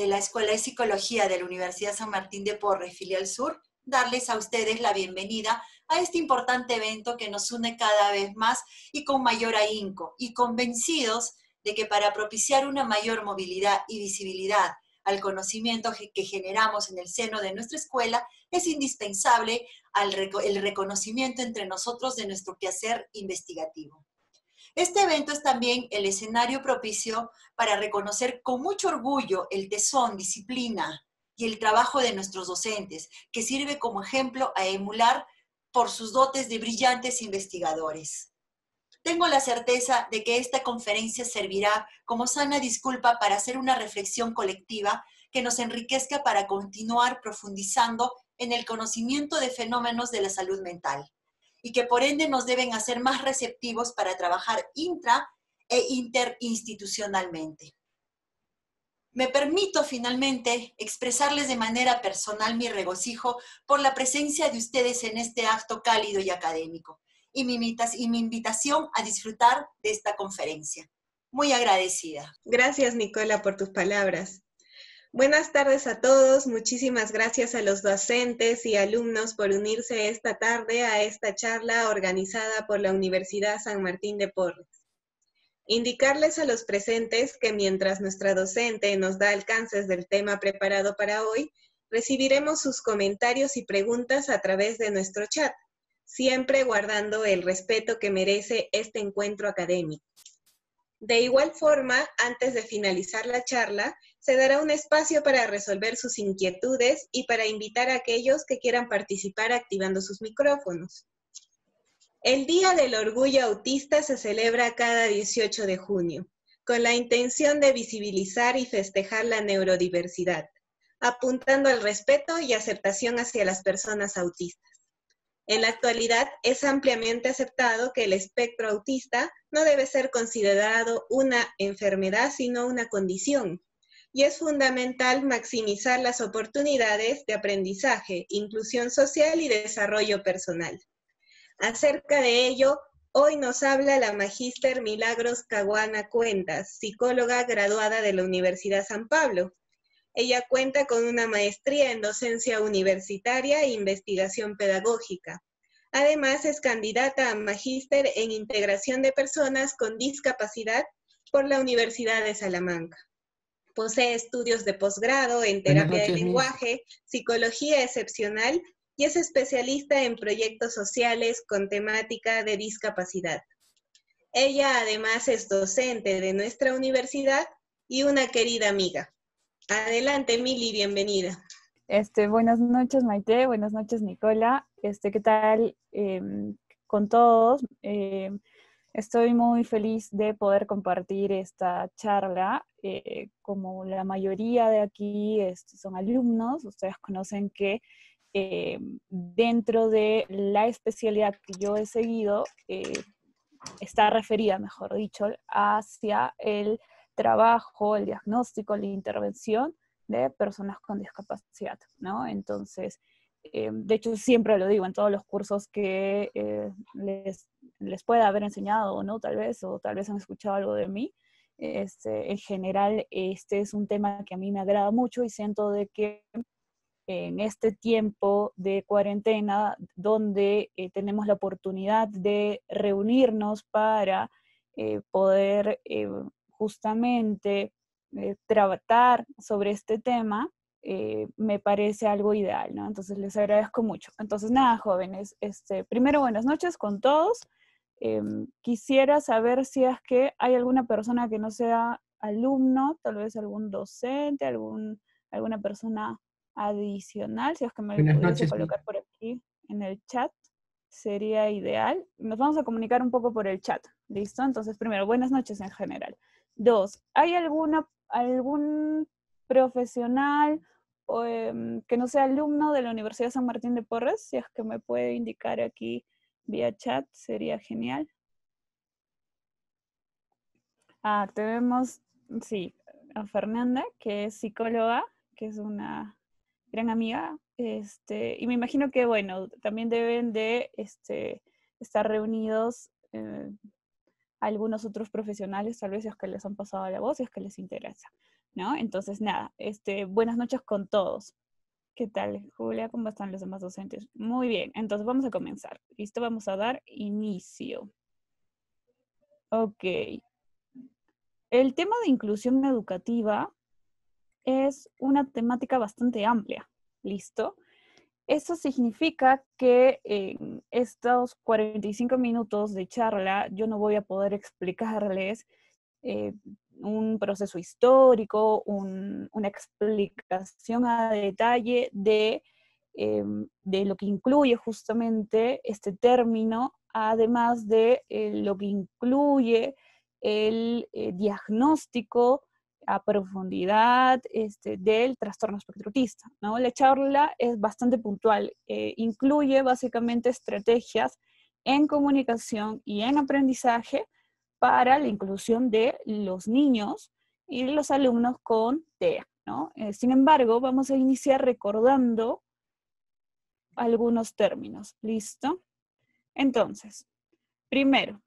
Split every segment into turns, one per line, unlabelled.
de la Escuela de Psicología de la Universidad San Martín de Porres, filial sur, darles a ustedes la bienvenida a este importante evento que nos une cada vez más y con mayor ahínco, y convencidos de que para propiciar una mayor movilidad y visibilidad al conocimiento que generamos en el seno de nuestra escuela, es indispensable el reconocimiento entre nosotros de nuestro quehacer investigativo. Este evento es también el escenario propicio para reconocer con mucho orgullo el tesón, disciplina y el trabajo de nuestros docentes, que sirve como ejemplo a emular por sus dotes de brillantes investigadores. Tengo la certeza de que esta conferencia servirá como sana disculpa para hacer una reflexión colectiva que nos enriquezca para continuar profundizando en el conocimiento de fenómenos de la salud mental y que por ende nos deben hacer más receptivos para trabajar intra e interinstitucionalmente. Me permito finalmente expresarles de manera personal mi regocijo por la presencia de ustedes en este acto cálido y académico y mi, invitación a disfrutar de esta conferencia. Muy agradecida.
Gracias, Nicola, por tus palabras. Buenas tardes a todos. Muchísimas gracias a los docentes y alumnos por unirse esta tarde a esta charla organizada por la Universidad San Martín de Porres. Indicarles a los presentes que mientras nuestra docente nos da alcances del tema preparado para hoy, recibiremos sus comentarios y preguntas a través de nuestro chat, siempre guardando el respeto que merece este encuentro académico. De igual forma, antes de finalizar la charla, se dará un espacio para resolver sus inquietudes y para invitar a aquellos que quieran participar activando sus micrófonos. El Día del Orgullo Autista se celebra cada 18 de junio, con la intención de visibilizar y festejar la neurodiversidad, apuntando al respeto y aceptación hacia las personas autistas. En la actualidad es ampliamente aceptado que el espectro autista no debe ser considerado una enfermedad, sino una condición, y es fundamental maximizar las oportunidades de aprendizaje, inclusión social y desarrollo personal. Acerca de ello, hoy nos habla la magíster Milagros Caguana Cuentas, psicóloga graduada de la Universidad San Pablo. Ella cuenta con una maestría en docencia universitaria e investigación pedagógica. Además, es candidata a magíster en integración de personas con discapacidad por la Universidad de Salamanca. Posee estudios de posgrado en terapia de lenguaje, psicología excepcional y es especialista en proyectos sociales con temática de discapacidad. Ella además es docente de nuestra universidad y una querida amiga. Adelante, Mili, bienvenida.
Este, buenas noches, Maite. Buenas noches, Nicola. Este, ¿Qué tal em, con todos? Em, Estoy muy feliz de poder compartir esta charla. Eh, como la mayoría de aquí este, son alumnos, ustedes conocen que eh, dentro de la especialidad que yo he seguido, eh, está referida, mejor dicho, hacia el trabajo, el diagnóstico, la intervención de personas con discapacidad, ¿no? Entonces, de hecho, siempre lo digo en todos los cursos que les les pueda haber enseñado o no, tal vez, o tal vez han escuchado algo de mí. Este, en general, este es un tema que a mí me agrada mucho y siento de que en este tiempo de cuarentena, donde eh, tenemos la oportunidad de reunirnos para eh, poder eh, justamente tratar sobre este tema, me parece algo ideal, ¿no? Entonces les agradezco mucho. Entonces, nada, jóvenes, este, primero buenas noches con todos. Em, quisiera saber si es que hay alguna persona que no sea alumno, tal vez algún docente, algún, alguna persona adicional, si es que me pudiese colocar por aquí en el chat, sería ideal. Nos vamos a comunicar un poco por el chat, ¿listo? Entonces, primero, buenas noches en general. Dos, ¿hay alguna, algún profesional em, que no sea alumno de la Universidad San Martín de Porres? Si es que me puede indicar aquí vía chat sería genial. Ah, tenemos, sí, a Fernanda, que es psicóloga, que es una gran amiga, este, y me imagino que, bueno, también deben de este, estar reunidos eh, algunos otros profesionales, tal vez es que les han pasado la voz y es que les interesa, ¿no? Entonces, nada, este, buenas noches con todos. ¿Qué tal, Julia? ¿Cómo están los demás docentes? Muy bien, entonces vamos a comenzar. Listo, vamos a dar inicio. Ok. El tema de inclusión educativa es una temática bastante amplia. ¿Listo? Eso significa que en estos 45 minutos de charla yo no voy a poder explicarles eh, un proceso histórico, una explicación a detalle de, em, de, lo que incluye justamente este término, además de eh, lo que incluye el eh, diagnóstico a profundidad este, del trastorno espectro ¿no? La charla es bastante puntual, eh, incluye básicamente estrategias en comunicación y en aprendizaje para la inclusión de los niños y los alumnos con TEA. ¿no? Eh, sin embargo, vamos a iniciar recordando algunos términos. ¿Listo? Entonces, primero,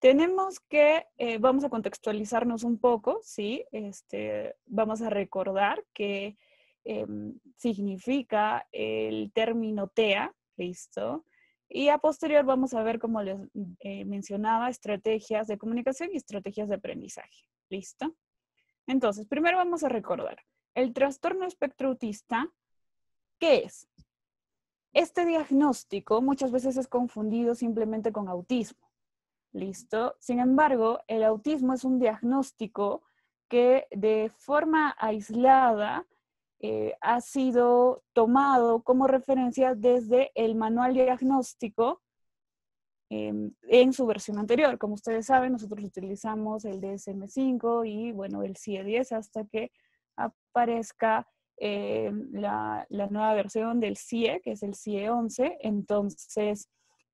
tenemos que, eh, vamos a contextualizarnos un poco, ¿sí? Este, vamos a recordar qué em, significa el término TEA, ¿listo? Y a posterior vamos a ver, como les eh, mencionaba, estrategias de comunicación y estrategias de aprendizaje, ¿listo? Entonces, primero vamos a recordar, el trastorno espectro autista, ¿qué es? Este diagnóstico muchas veces es confundido simplemente con autismo. ¿Listo? Sin embargo, el autismo es un diagnóstico que de forma aislada eh, ha sido tomado como referencia desde el manual diagnóstico em, en su versión anterior. Como ustedes saben, nosotros utilizamos el DSM5 y, bueno, el CIE10 hasta que aparezca em, la, nueva versión del CIE, que es el CIE 11. Entonces,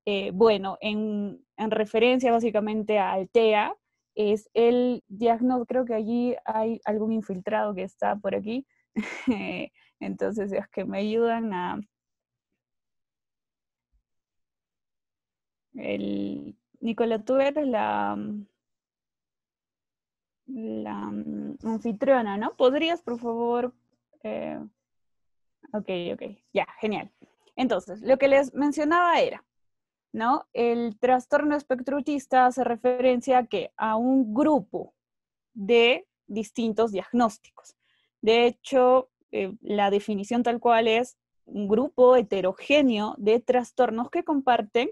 eh, bueno, en, referencia básicamente a Altea, es el diagnóstico, creo que allí hay algún infiltrado que está por aquí, entonces es que me ayudan a... El, Nicola, tú eres la, la anfitriona, ¿no? ¿Podrías, por favor? Eh, ok, ok, ya, genial. Entonces, lo que les mencionaba era, ¿no? El trastorno espectro hace referencia a, que a un grupo de distintos diagnósticos. De hecho, eh, la definición tal cual es un grupo heterogéneo de trastornos que comparten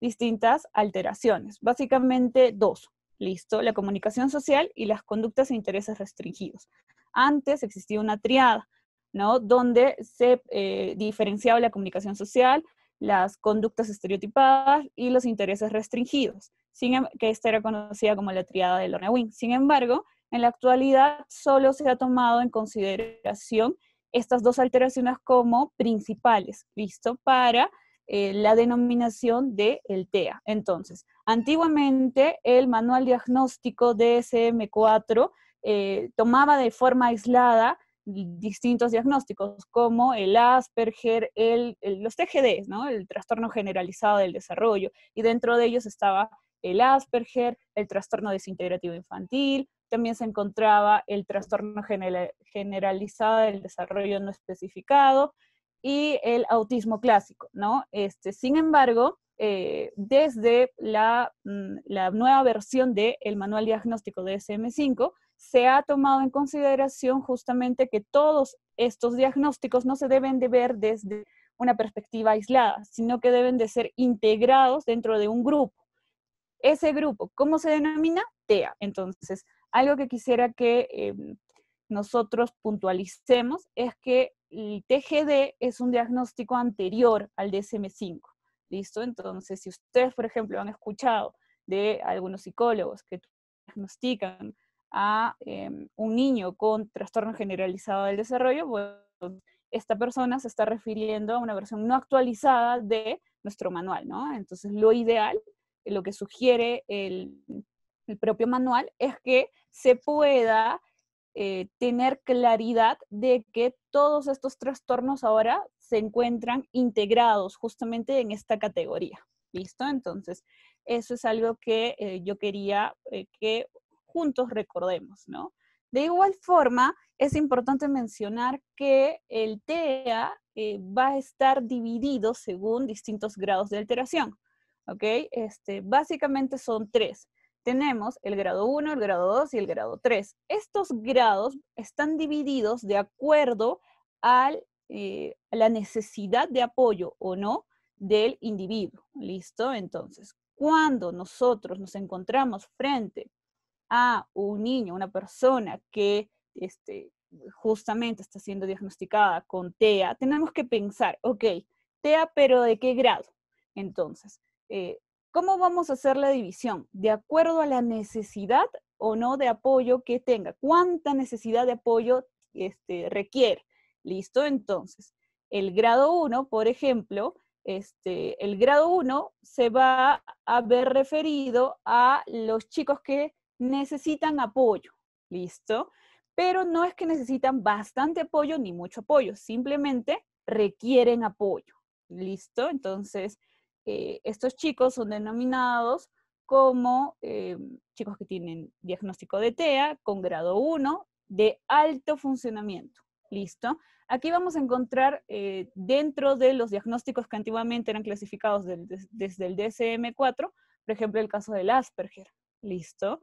distintas alteraciones, básicamente dos, listo, la comunicación social y las conductas e intereses restringidos. Antes existía una triada, ¿no? Donde se eh, diferenciaba la comunicación social las conductas estereotipadas y los intereses restringidos, sin, em, que esta era conocida como la triada de Lorna Wing. Sin embargo, en la actualidad solo se ha tomado en consideración estas dos alteraciones como principales, ¿listo? Para eh, la denominación de el TEA. Entonces, antiguamente el manual diagnóstico DSM-4 eh, tomaba de forma aislada distintos diagnósticos como el Asperger, el, los TGD, ¿no? el trastorno generalizado del desarrollo, y dentro de ellos estaba el Asperger, el trastorno desintegrativo infantil, también se encontraba el trastorno generalizado del desarrollo no especificado y el autismo clásico, ¿no? Este, sin embargo, eh, desde la, mm, la, nueva versión del manual diagnóstico de SM5, se ha tomado en consideración justamente que todos estos diagnósticos no se deben de ver desde una perspectiva aislada, sino que deben de ser integrados dentro de un grupo. Ese grupo, ¿cómo se denomina? TEA. Entonces, algo que quisiera que em, nosotros puntualicemos es que el TGD es un diagnóstico anterior al DSM-5. ¿Listo? Entonces, si ustedes, por ejemplo, han escuchado de algunos psicólogos que diagnostican a em, un niño con trastorno generalizado del desarrollo, esta persona se está refiriendo a una versión no actualizada de nuestro manual, ¿no? Entonces, lo ideal, lo que sugiere el, propio manual, es que se pueda eh, tener claridad de que todos estos trastornos ahora se encuentran integrados justamente en esta categoría. ¿Listo? Entonces, eso es algo que eh, yo quería eh, que juntos recordemos, ¿no? De igual forma, es importante mencionar que el TEA eh, va a estar dividido según distintos grados de alteración, ¿ok? Este, básicamente son tres. Tenemos el grado 1, el grado 2 y el grado 3. Estos grados están divididos de acuerdo al, a la necesidad de apoyo o no del individuo. ¿Listo? Entonces, cuando nosotros nos encontramos frente a un niño, una persona que este, justamente está siendo diagnosticada con TEA, tenemos que pensar, ok, TEA, pero ¿de qué grado? Entonces, eh, ¿cómo vamos a hacer la división? De acuerdo a la necesidad o no de apoyo que tenga. ¿Cuánta necesidad de apoyo este, requiere? ¿Listo? Entonces, el grado 1, por ejemplo, este, el grado 1 se va a ver referido a los chicos que necesitan apoyo, ¿listo? Pero no es que necesitan bastante apoyo ni mucho apoyo, simplemente requieren apoyo, ¿listo? Entonces, eh, estos chicos son denominados como eh, chicos que tienen diagnóstico de TEA con grado 1 de alto funcionamiento, ¿listo? Aquí vamos a encontrar eh, dentro de los diagnósticos que antiguamente eran clasificados desde el DSM-4, por ejemplo, el caso del Asperger. ¿Listo?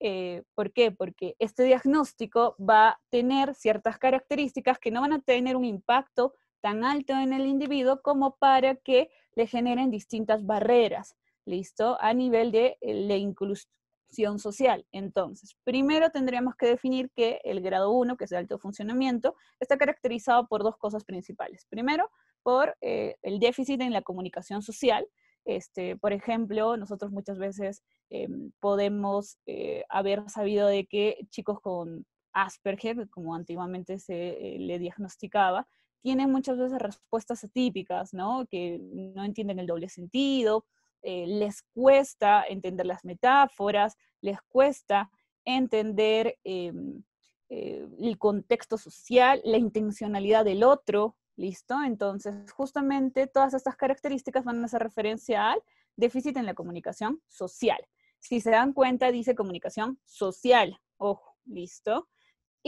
Eh, ¿Por qué? Porque este diagnóstico va a tener ciertas características que no van a tener un impacto tan alto en el individuo como para que le generen distintas barreras, ¿listo? A nivel de eh, la inclusión social. Entonces, primero tendríamos que definir que el grado 1, que es de alto funcionamiento, está caracterizado por dos cosas principales. Primero, por eh, el déficit en la comunicación social. Este, por ejemplo, nosotros muchas veces em, podemos eh, haber sabido de que chicos con Asperger, como antiguamente se le diagnosticaba, tienen muchas veces respuestas atípicas, ¿no? Que no entienden el doble sentido, eh, les cuesta entender las metáforas, les cuesta entender em, eh, el contexto social, la intencionalidad del otro, ¿listo? Entonces, justamente todas estas características van a hacer referencia al déficit en la comunicación social. Si se dan cuenta, dice comunicación social, ojo, ¿listo?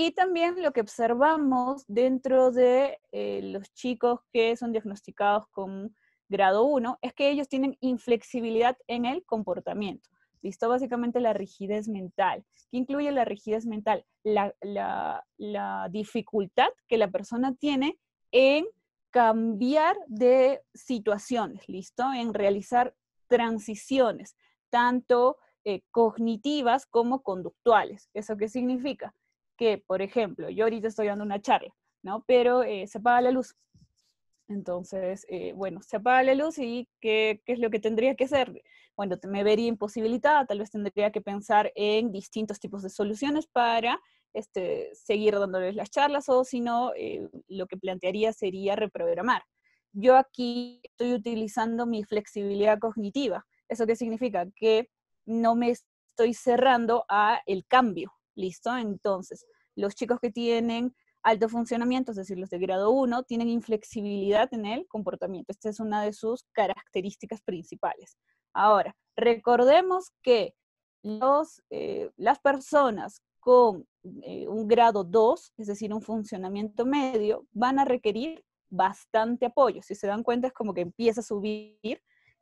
Y también lo que observamos dentro de eh, los chicos que son diagnosticados con grado 1 es que ellos tienen inflexibilidad en el comportamiento. ¿Listo? Básicamente la rigidez mental. ¿Qué incluye la rigidez mental? La, dificultad que la persona tiene en cambiar de situaciones, ¿listo? En realizar transiciones, tanto eh, cognitivas como conductuales. ¿Eso qué significa? Que, por ejemplo, yo ahorita estoy dando una charla, ¿no? Pero eh, se apaga la luz. Entonces, eh, bueno, se apaga la luz y ¿qué, es lo que tendría que hacer? Bueno, me vería imposibilitada, tal vez tendría que pensar en distintos tipos de soluciones para este, seguir dándoles las charlas o si no, eh, lo que plantearía sería reprogramar. Yo aquí estoy utilizando mi flexibilidad cognitiva. ¿Eso qué significa? Que no me estoy cerrando a el cambio, ¿listo? Entonces, los chicos que tienen alto funcionamiento, es decir, los de grado 1, tienen inflexibilidad en el comportamiento. Esta es una de sus características principales. Ahora, recordemos que los, eh, las personas con eh, un grado 2, es decir, un funcionamiento medio, van a requerir bastante apoyo. Si se dan cuenta, es como que empieza a subir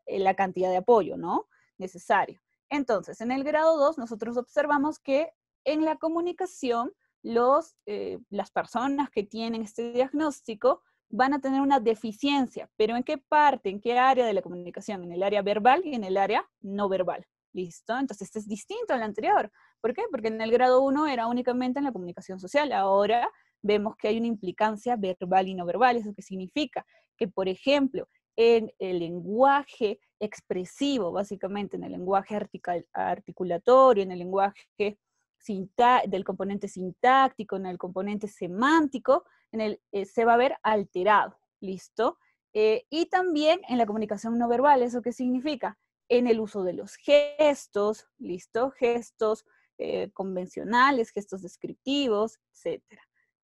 eh, la cantidad de apoyo, ¿no? Necesario. Entonces, en el grado 2, nosotros observamos que en la comunicación los, eh, las personas que tienen este diagnóstico van a tener una deficiencia, pero ¿en qué parte, en qué área de la comunicación? En el área verbal y en el área no verbal. ¿Listo? Entonces, este es distinto al anterior. ¿Por qué? Porque en el grado 1 era únicamente en la comunicación social. Ahora vemos que hay una implicancia verbal y no verbal. ¿Eso qué significa? Que, por ejemplo, en el lenguaje expresivo, básicamente en el lenguaje articulatorio, en el lenguaje del componente sintáctico, en el componente semántico, en el, eh, se va a ver alterado, ¿listo? Eh, y también en la comunicación no verbal, ¿eso qué significa? En el uso de los gestos, ¿listo? Gestos eh, convencionales, gestos descriptivos, etc.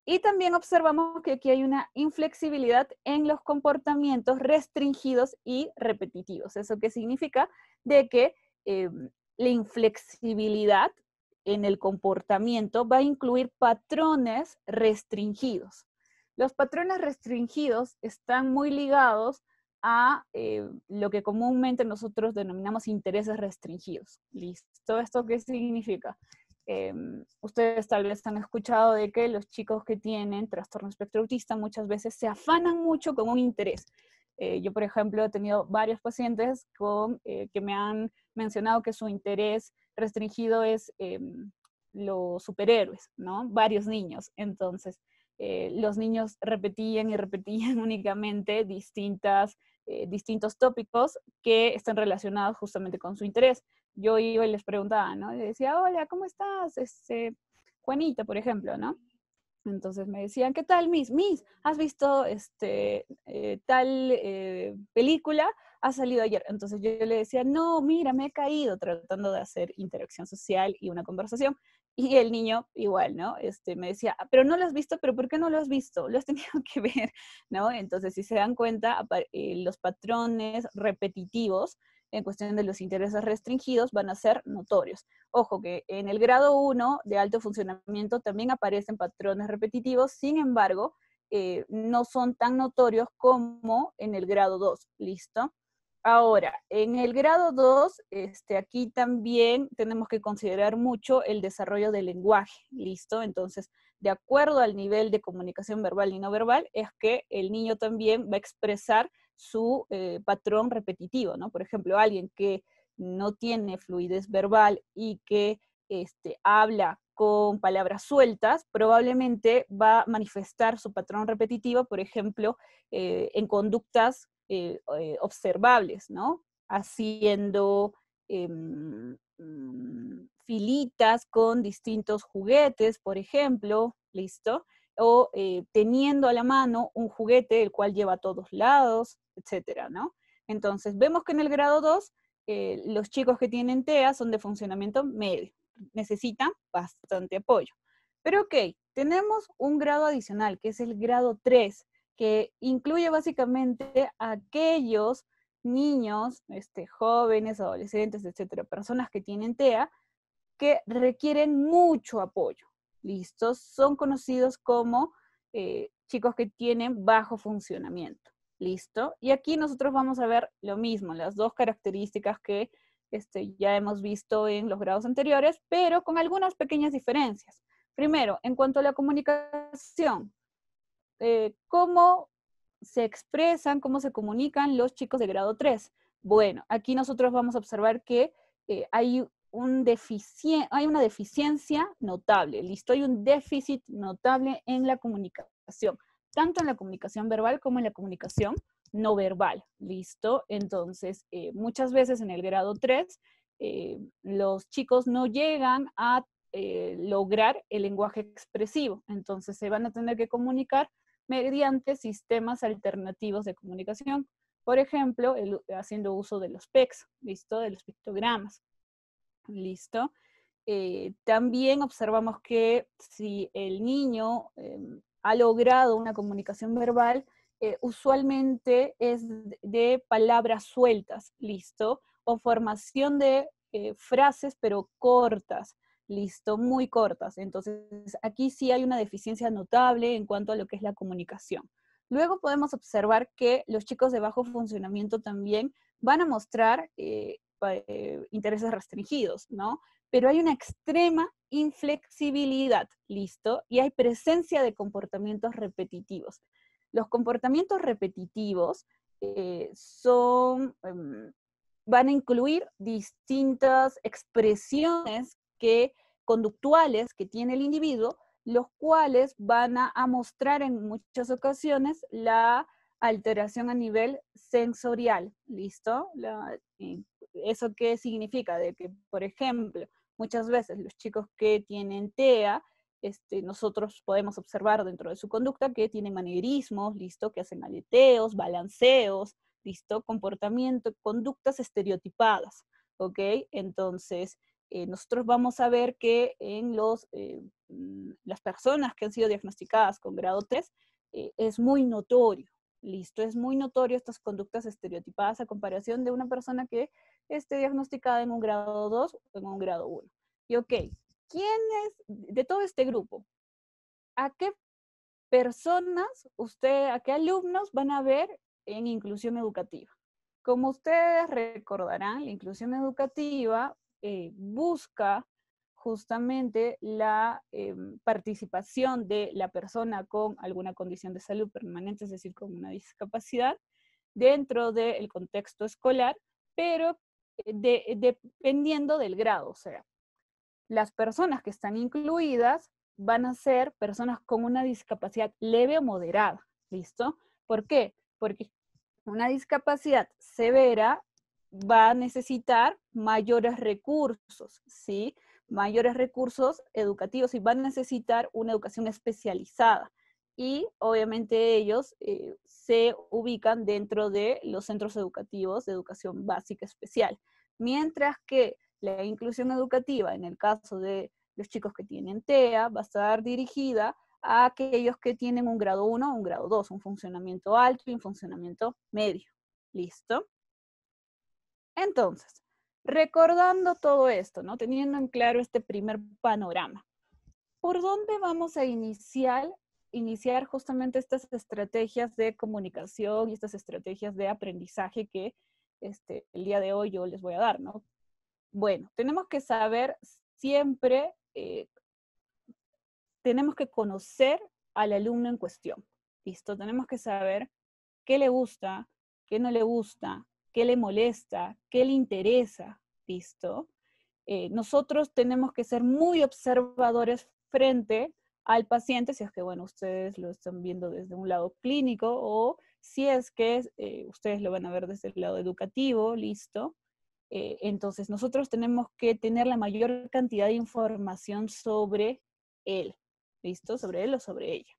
Y también observamos que aquí hay una inflexibilidad en los comportamientos restringidos y repetitivos. ¿Eso qué significa? De que em, la inflexibilidad en el comportamiento va a incluir patrones restringidos. Los patrones restringidos están muy ligados a eh, lo que comúnmente nosotros denominamos intereses restringidos. ¿Listo? ¿Esto qué significa? Em, ustedes tal vez han escuchado de que los chicos que tienen trastorno espectro autista muchas veces se afanan mucho con un interés. Eh, yo, por ejemplo, he tenido varios pacientes con, eh, que me han mencionado que su interés restringido es em, los superhéroes, ¿no? Varios niños. Entonces, eh, los niños repetían y repetían únicamente distintas, distintos tópicos que están relacionados justamente con su interés. Yo iba y les preguntaba, ¿no? Y decía, hola, ¿cómo estás? Este, Juanita, por ejemplo, ¿no? Entonces me decían, ¿qué tal, Miss? Miss, ¿has visto este, eh, tal eh, película? Ha salido ayer. Entonces yo le decía, no, mira, me he caído tratando de hacer interacción social y una conversación. Y el niño igual, ¿no? Este, me decía, ah, pero no lo has visto, pero ¿por qué no lo has visto? Lo has tenido que ver, ¿no? Entonces, si se dan cuenta, eh, los patrones repetitivos en cuestión de los intereses restringidos van a ser notorios. Ojo que en el grado 1 de alto funcionamiento también aparecen patrones repetitivos, sin embargo, eh, no son tan notorios como en el grado 2. ¿Listo? Ahora, en el grado 2, este, aquí también tenemos que considerar mucho el desarrollo del lenguaje, ¿listo? Entonces, de acuerdo al nivel de comunicación verbal y no verbal, es que el niño también va a expresar su eh, patrón repetitivo, ¿no? Por ejemplo, alguien que no tiene fluidez verbal y que este, habla con palabras sueltas, probablemente va a manifestar su patrón repetitivo, por ejemplo, eh, en conductas eh, observables, ¿no? Haciendo em, mm, filitas con distintos juguetes, por ejemplo, ¿listo? O eh, teniendo a la mano un juguete el cual lleva a todos lados, etcétera, ¿no? Entonces, vemos que en el grado 2, eh, los chicos que tienen TEA son de funcionamiento medio, necesitan bastante apoyo. Pero ok, tenemos un grado adicional, que es el grado 3, que incluye básicamente a aquellos niños, este, jóvenes, adolescentes, etcétera, personas que tienen TEA, que requieren mucho apoyo listos, son conocidos como eh, chicos que tienen bajo funcionamiento. ¿Listo? Y aquí nosotros vamos a ver lo mismo, las dos características que este, ya hemos visto en los grados anteriores, pero con algunas pequeñas diferencias. Primero, en cuanto a la comunicación, eh, ¿cómo se expresan, cómo se comunican los chicos de grado 3? Bueno, aquí nosotros vamos a observar que eh, hay un hay una deficiencia notable, listo, hay un déficit notable en la comunicación, tanto en la comunicación verbal como en la comunicación no verbal, listo. Entonces, eh, muchas veces en el grado 3, eh, los chicos no llegan a eh, lograr el lenguaje expresivo, entonces se van a tener que comunicar mediante sistemas alternativos de comunicación, por ejemplo, haciendo uso de los PECs, listo, de los pictogramas. Listo. Eh, también observamos que si el niño em, ha logrado una comunicación verbal, eh, usualmente es de palabras sueltas, listo, o formación de eh, frases pero cortas, listo, muy cortas. Entonces, aquí sí hay una deficiencia notable en cuanto a lo que es la comunicación. Luego podemos observar que los chicos de bajo funcionamiento también van a mostrar intereses restringidos, ¿no? Pero hay una extrema inflexibilidad, ¿listo? Y hay presencia de comportamientos repetitivos. Los comportamientos repetitivos eh, son, em, van a incluir distintas expresiones que, conductuales que tiene el individuo, los cuales van a, mostrar en muchas ocasiones la alteración a nivel sensorial, ¿listo? Eh, ¿Eso qué significa? De que, por ejemplo, muchas veces los chicos que tienen TEA, este, nosotros podemos observar dentro de su conducta que tienen manierismos, listo, que hacen aleteos, balanceos, listo, comportamiento, conductas estereotipadas, ¿ok? Entonces, eh, nosotros vamos a ver que en los, eh, mm, las personas que han sido diagnosticadas con grado 3 eh, es muy notorio, Listo, es muy notorio estas conductas estereotipadas a comparación de una persona que esté diagnosticada en un grado 2 o en un grado 1. Y ok, ¿quién es de todo este grupo? ¿A qué personas usted, a qué alumnos van a ver en inclusión educativa? Como ustedes recordarán, la inclusión educativa eh, busca justamente la em, participación de la persona con alguna condición de salud permanente, es decir, con una discapacidad, dentro del contexto escolar, pero eh, dependiendo del grado, o sea, las personas que están incluidas van a ser personas con una discapacidad leve o moderada, ¿listo? ¿Por qué? Porque una discapacidad severa va a necesitar mayores recursos, ¿sí? mayores recursos educativos y van a necesitar una educación especializada. Y obviamente ellos eh, se ubican dentro de los centros educativos de educación básica especial. Mientras que la inclusión educativa, en el caso de los chicos que tienen TEA, va a estar dirigida a aquellos que tienen un grado 1 o un grado 2, un funcionamiento alto y un funcionamiento medio. ¿Listo? Entonces, Recordando todo esto, ¿no? Teniendo en claro este primer panorama, ¿por dónde vamos a iniciar, iniciar justamente estas estrategias de comunicación y estas estrategias de aprendizaje que este, el día de hoy yo les voy a dar, ¿no? Bueno, tenemos que saber siempre, eh, tenemos que conocer al alumno en cuestión, ¿listo? Tenemos que saber qué le gusta, qué no le gusta, qué le molesta, qué le interesa, ¿listo? Eh, nosotros tenemos que ser muy observadores frente al paciente, si es que, bueno, ustedes lo están viendo desde un lado clínico o si es que eh, ustedes lo van a ver desde el lado educativo, ¿listo? Eh, entonces, nosotros tenemos que tener la mayor cantidad de información sobre él, ¿listo? Sobre él o sobre ella.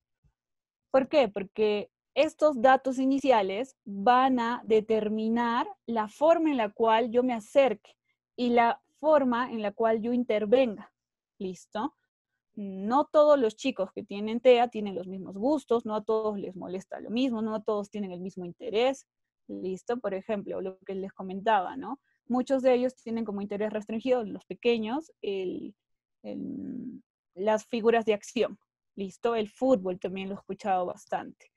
¿Por qué? Porque estos datos iniciales van a determinar la forma en la cual yo me acerque y la forma en la cual yo intervenga. ¿Listo? No todos los chicos que tienen TEA tienen los mismos gustos, no a todos les molesta lo mismo, no a todos tienen el mismo interés. ¿Listo? Por ejemplo, lo que les comentaba, ¿no? Muchos de ellos tienen como interés restringido, los pequeños, las figuras de acción. ¿Listo? El fútbol también lo he escuchado bastante.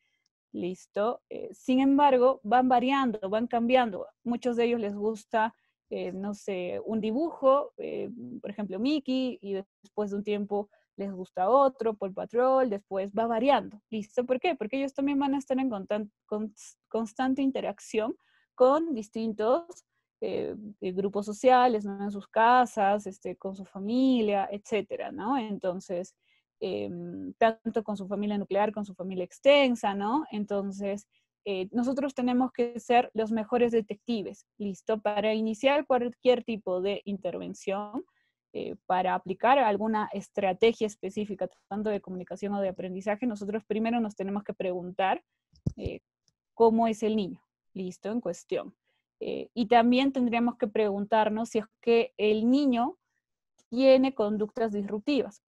¿listo? Eh, sin embargo, van variando, van cambiando. Muchos de ellos les gusta, eh, no sé, un dibujo, eh, por ejemplo, Mickey, y después de un tiempo les gusta otro, Paul Patrol, después va variando, ¿listo? ¿Por qué? Porque ellos también van a estar en constante interacción con distintos grupos sociales, ¿no? En sus casas, este, con su familia, etcétera, ¿no? Entonces, Em, tanto con su familia nuclear, con su familia extensa, ¿no? Entonces, eh, nosotros tenemos que ser los mejores detectives, ¿listo? Para iniciar cualquier tipo de intervención, eh, para aplicar alguna estrategia específica, tanto de comunicación o de aprendizaje, nosotros primero nos tenemos que preguntar eh, cómo es el niño, ¿listo? En cuestión. y también tendríamos que preguntarnos si es que el niño tiene conductas disruptivas.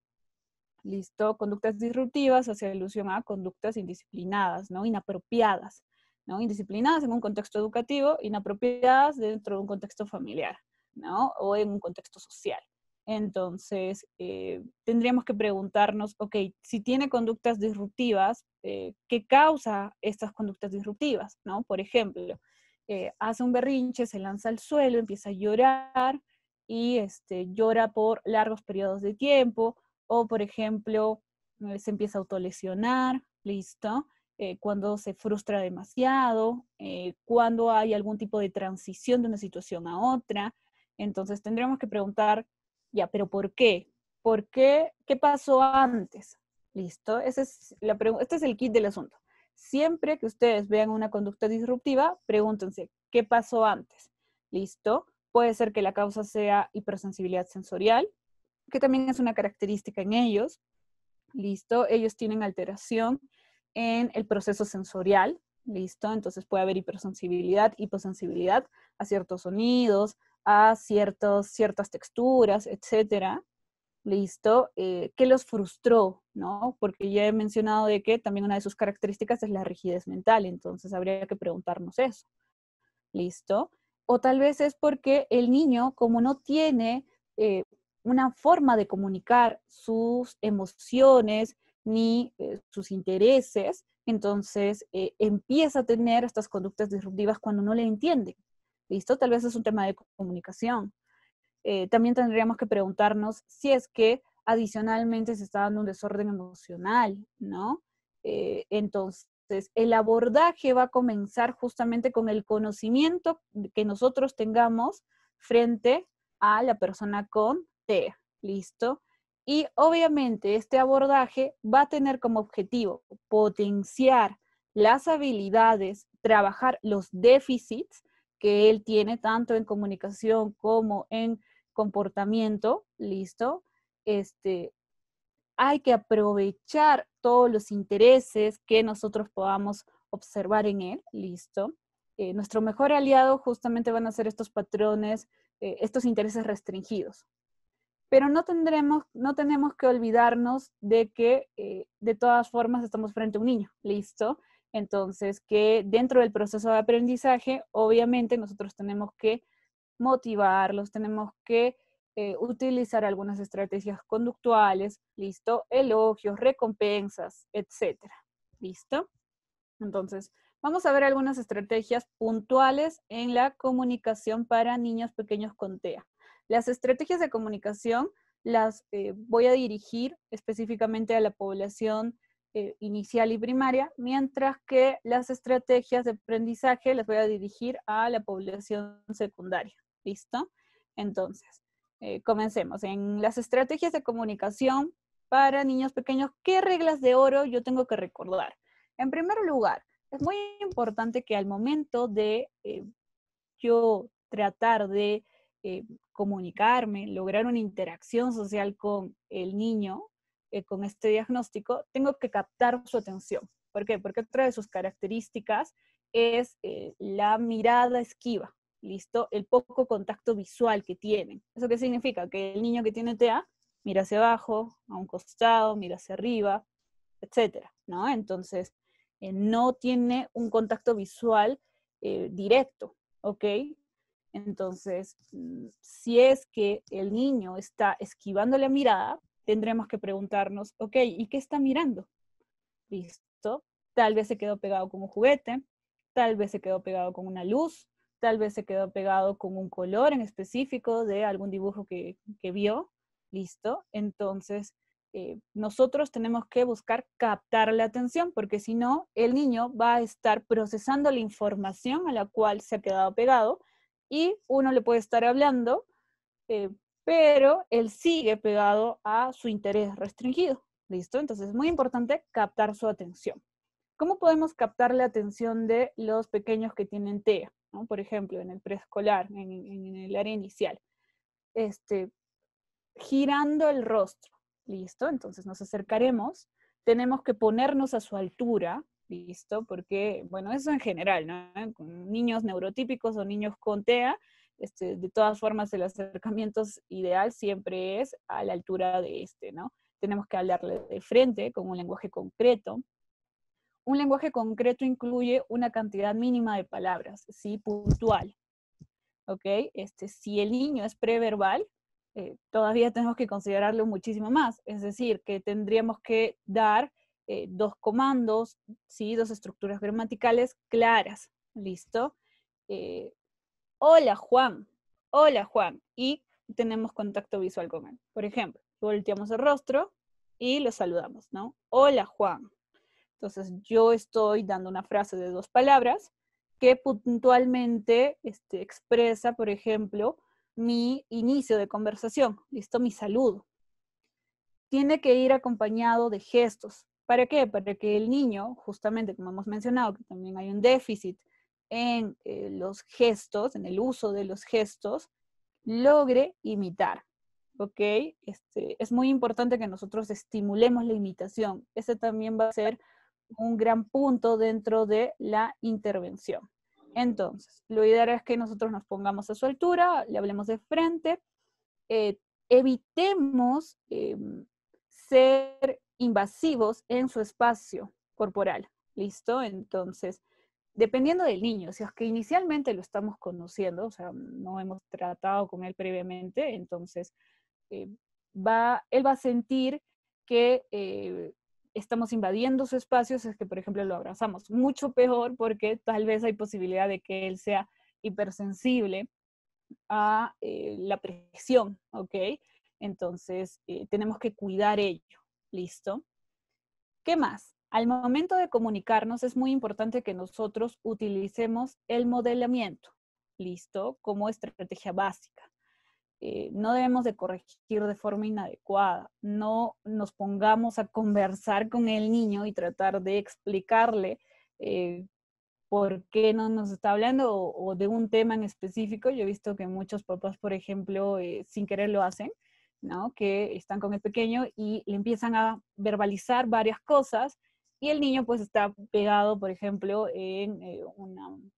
Listo, conductas disruptivas hace alusión a conductas indisciplinadas, ¿no? Inapropiadas, ¿no? Indisciplinadas en un contexto educativo, inapropiadas dentro de un contexto familiar, ¿no? O en un contexto social. Entonces, eh, tendríamos que preguntarnos, ok, si tiene conductas disruptivas, eh, ¿qué causa estas conductas disruptivas? ¿no? Por ejemplo, eh, hace un berrinche, se lanza al suelo, empieza a llorar y este, llora por largos periodos de tiempo, o por ejemplo, se empieza a autolesionar, listo, cuando se frustra demasiado, cuando hay algún tipo de transición de una situación a otra. Entonces tendríamos que preguntar, ya, pero ¿por qué? ¿Por qué? ¿Qué pasó antes? ¿Listo? Ese es la este es el kit del asunto. Siempre que ustedes vean una conducta disruptiva, pregúntense, ¿qué pasó antes? ¿Listo? Puede ser que la causa sea hipersensibilidad sensorial, que también es una característica en ellos. Listo, ellos tienen alteración en el proceso sensorial, listo, entonces puede haber hipersensibilidad, hiposensibilidad a ciertos sonidos, a ciertos, ciertas texturas, etcétera. Listo, eh, ¿qué los frustró? ¿no? Porque ya he mencionado de que también una de sus características es la rigidez mental, entonces habría que preguntarnos eso. ¿Listo? O tal vez es porque el niño, como no tiene eh, una forma de comunicar sus emociones ni eh, sus intereses, entonces eh, empieza a tener estas conductas disruptivas cuando no le entiende. ¿Listo? Tal vez es un tema de comunicación. también tendríamos que preguntarnos si es que adicionalmente se está dando un desorden emocional, ¿no? entonces, el abordaje va a comenzar justamente con el conocimiento que nosotros tengamos frente a la persona con TEA, ¿listo? Y obviamente este abordaje va a tener como objetivo potenciar las habilidades, trabajar los déficits que él tiene tanto en comunicación como en comportamiento, ¿listo? Este, hay que aprovechar todos los intereses que nosotros podamos observar en él, listo. Eh, nuestro mejor aliado justamente van a ser estos patrones, eh, estos intereses restringidos. Pero no, tendremos, no tenemos que olvidarnos de que eh, de todas formas estamos frente a un niño, listo. Entonces, que dentro del proceso de aprendizaje, obviamente nosotros tenemos que motivarlos, tenemos que eh, utilizar algunas estrategias conductuales, listo, elogios, recompensas, etcétera, listo. Entonces, vamos a ver algunas estrategias puntuales en la comunicación para niños pequeños con TEA. Las estrategias de comunicación las eh, voy a dirigir específicamente a la población eh, inicial y primaria, mientras que las estrategias de aprendizaje las voy a dirigir a la población secundaria. ¿Listo? Entonces, eh, comencemos. En las estrategias de comunicación para niños pequeños, ¿qué reglas de oro yo tengo que recordar? En primer lugar, es muy importante que al momento de eh, yo tratar de comunicarme, lograr una interacción social con el niño, con este diagnóstico, tengo que captar su atención. ¿Por qué? Porque otra de sus características es la mirada esquiva. ¿listo? El poco contacto visual que tienen. ¿Eso qué significa? Que el niño que tiene TEA mira hacia abajo, a un costado, mira hacia arriba, etcétera, ¿no? Entonces, eh, no tiene un contacto visual eh, directo, ¿ok? Entonces, mm, si es que el niño está esquivando la mirada, tendremos que preguntarnos, ok, ¿y qué está mirando? ¿Listo? Tal vez se quedó pegado con un juguete, tal vez se quedó pegado con una luz, tal vez se quedó pegado con un color en específico de algún dibujo que, vio, listo. Entonces, eh, nosotros tenemos que buscar captar la atención, porque si no, el niño va a estar procesando la información a la cual se ha quedado pegado y uno le puede estar hablando, eh, pero él sigue pegado a su interés restringido, listo. Entonces, es muy importante captar su atención. ¿Cómo podemos captar la atención de los pequeños que tienen TEA? Por ejemplo, en el preescolar, en, el área inicial. Este, girando el rostro, ¿listo? Entonces nos acercaremos, tenemos que ponernos a su altura, ¿listo? Porque, bueno, eso en general, ¿no? niños neurotípicos o niños con TEA, este, de todas formas el acercamiento ideal siempre es a la altura de este, ¿no? Tenemos que hablarle de frente con un lenguaje concreto, un lenguaje concreto incluye una cantidad mínima de palabras, ¿sí? Puntual. ¿Ok? Este, si el niño es preverbal, eh, todavía tenemos que considerarlo muchísimo más. Es decir, que tendríamos que dar eh, dos comandos, ¿sí? Dos estructuras gramaticales claras. ¿Listo? Eh, hola Juan, hola Juan. Y tenemos contacto visual con él. Por ejemplo, volteamos el rostro y lo saludamos, ¿no? Hola Juan. Entonces, yo estoy dando una frase de dos palabras que puntualmente este, expresa, por ejemplo, mi inicio de conversación, listo, mi saludo. Tiene que ir acompañado de gestos. ¿Para qué? Para que el niño, justamente como hemos mencionado, que también hay un déficit en eh, los gestos, en el uso de los gestos, logre imitar. ¿Ok? Este, es muy importante que nosotros estimulemos la imitación. Ese también va a ser un gran punto dentro de la intervención. Entonces, lo ideal es que nosotros nos pongamos a su altura, le hablemos de frente, eh, evitemos em, ser invasivos en su espacio corporal. ¿Listo? Entonces, dependiendo del niño, si es que inicialmente lo estamos conociendo, o sea, no hemos tratado con él previamente, entonces eh, va, él va a sentir que eh, estamos invadiendo su espacio, si es que, por ejemplo, lo abrazamos. Mucho peor porque tal vez hay posibilidad de que él sea hipersensible a eh, la presión, ¿ok? Entonces, tenemos que cuidar ello, ¿listo? ¿Qué más? Al momento de comunicarnos es muy importante que nosotros utilicemos el modelamiento, ¿listo? Como estrategia básica. Eh, no debemos de corregir de forma inadecuada, no nos pongamos a conversar con el niño y tratar de explicarle eh, por qué no nos está hablando o, de un tema en específico. Yo he visto que muchos papás, por ejemplo, eh, sin querer lo hacen, ¿no? Que están con el pequeño y le empiezan a verbalizar varias cosas y el niño pues está pegado, por ejemplo, en eh,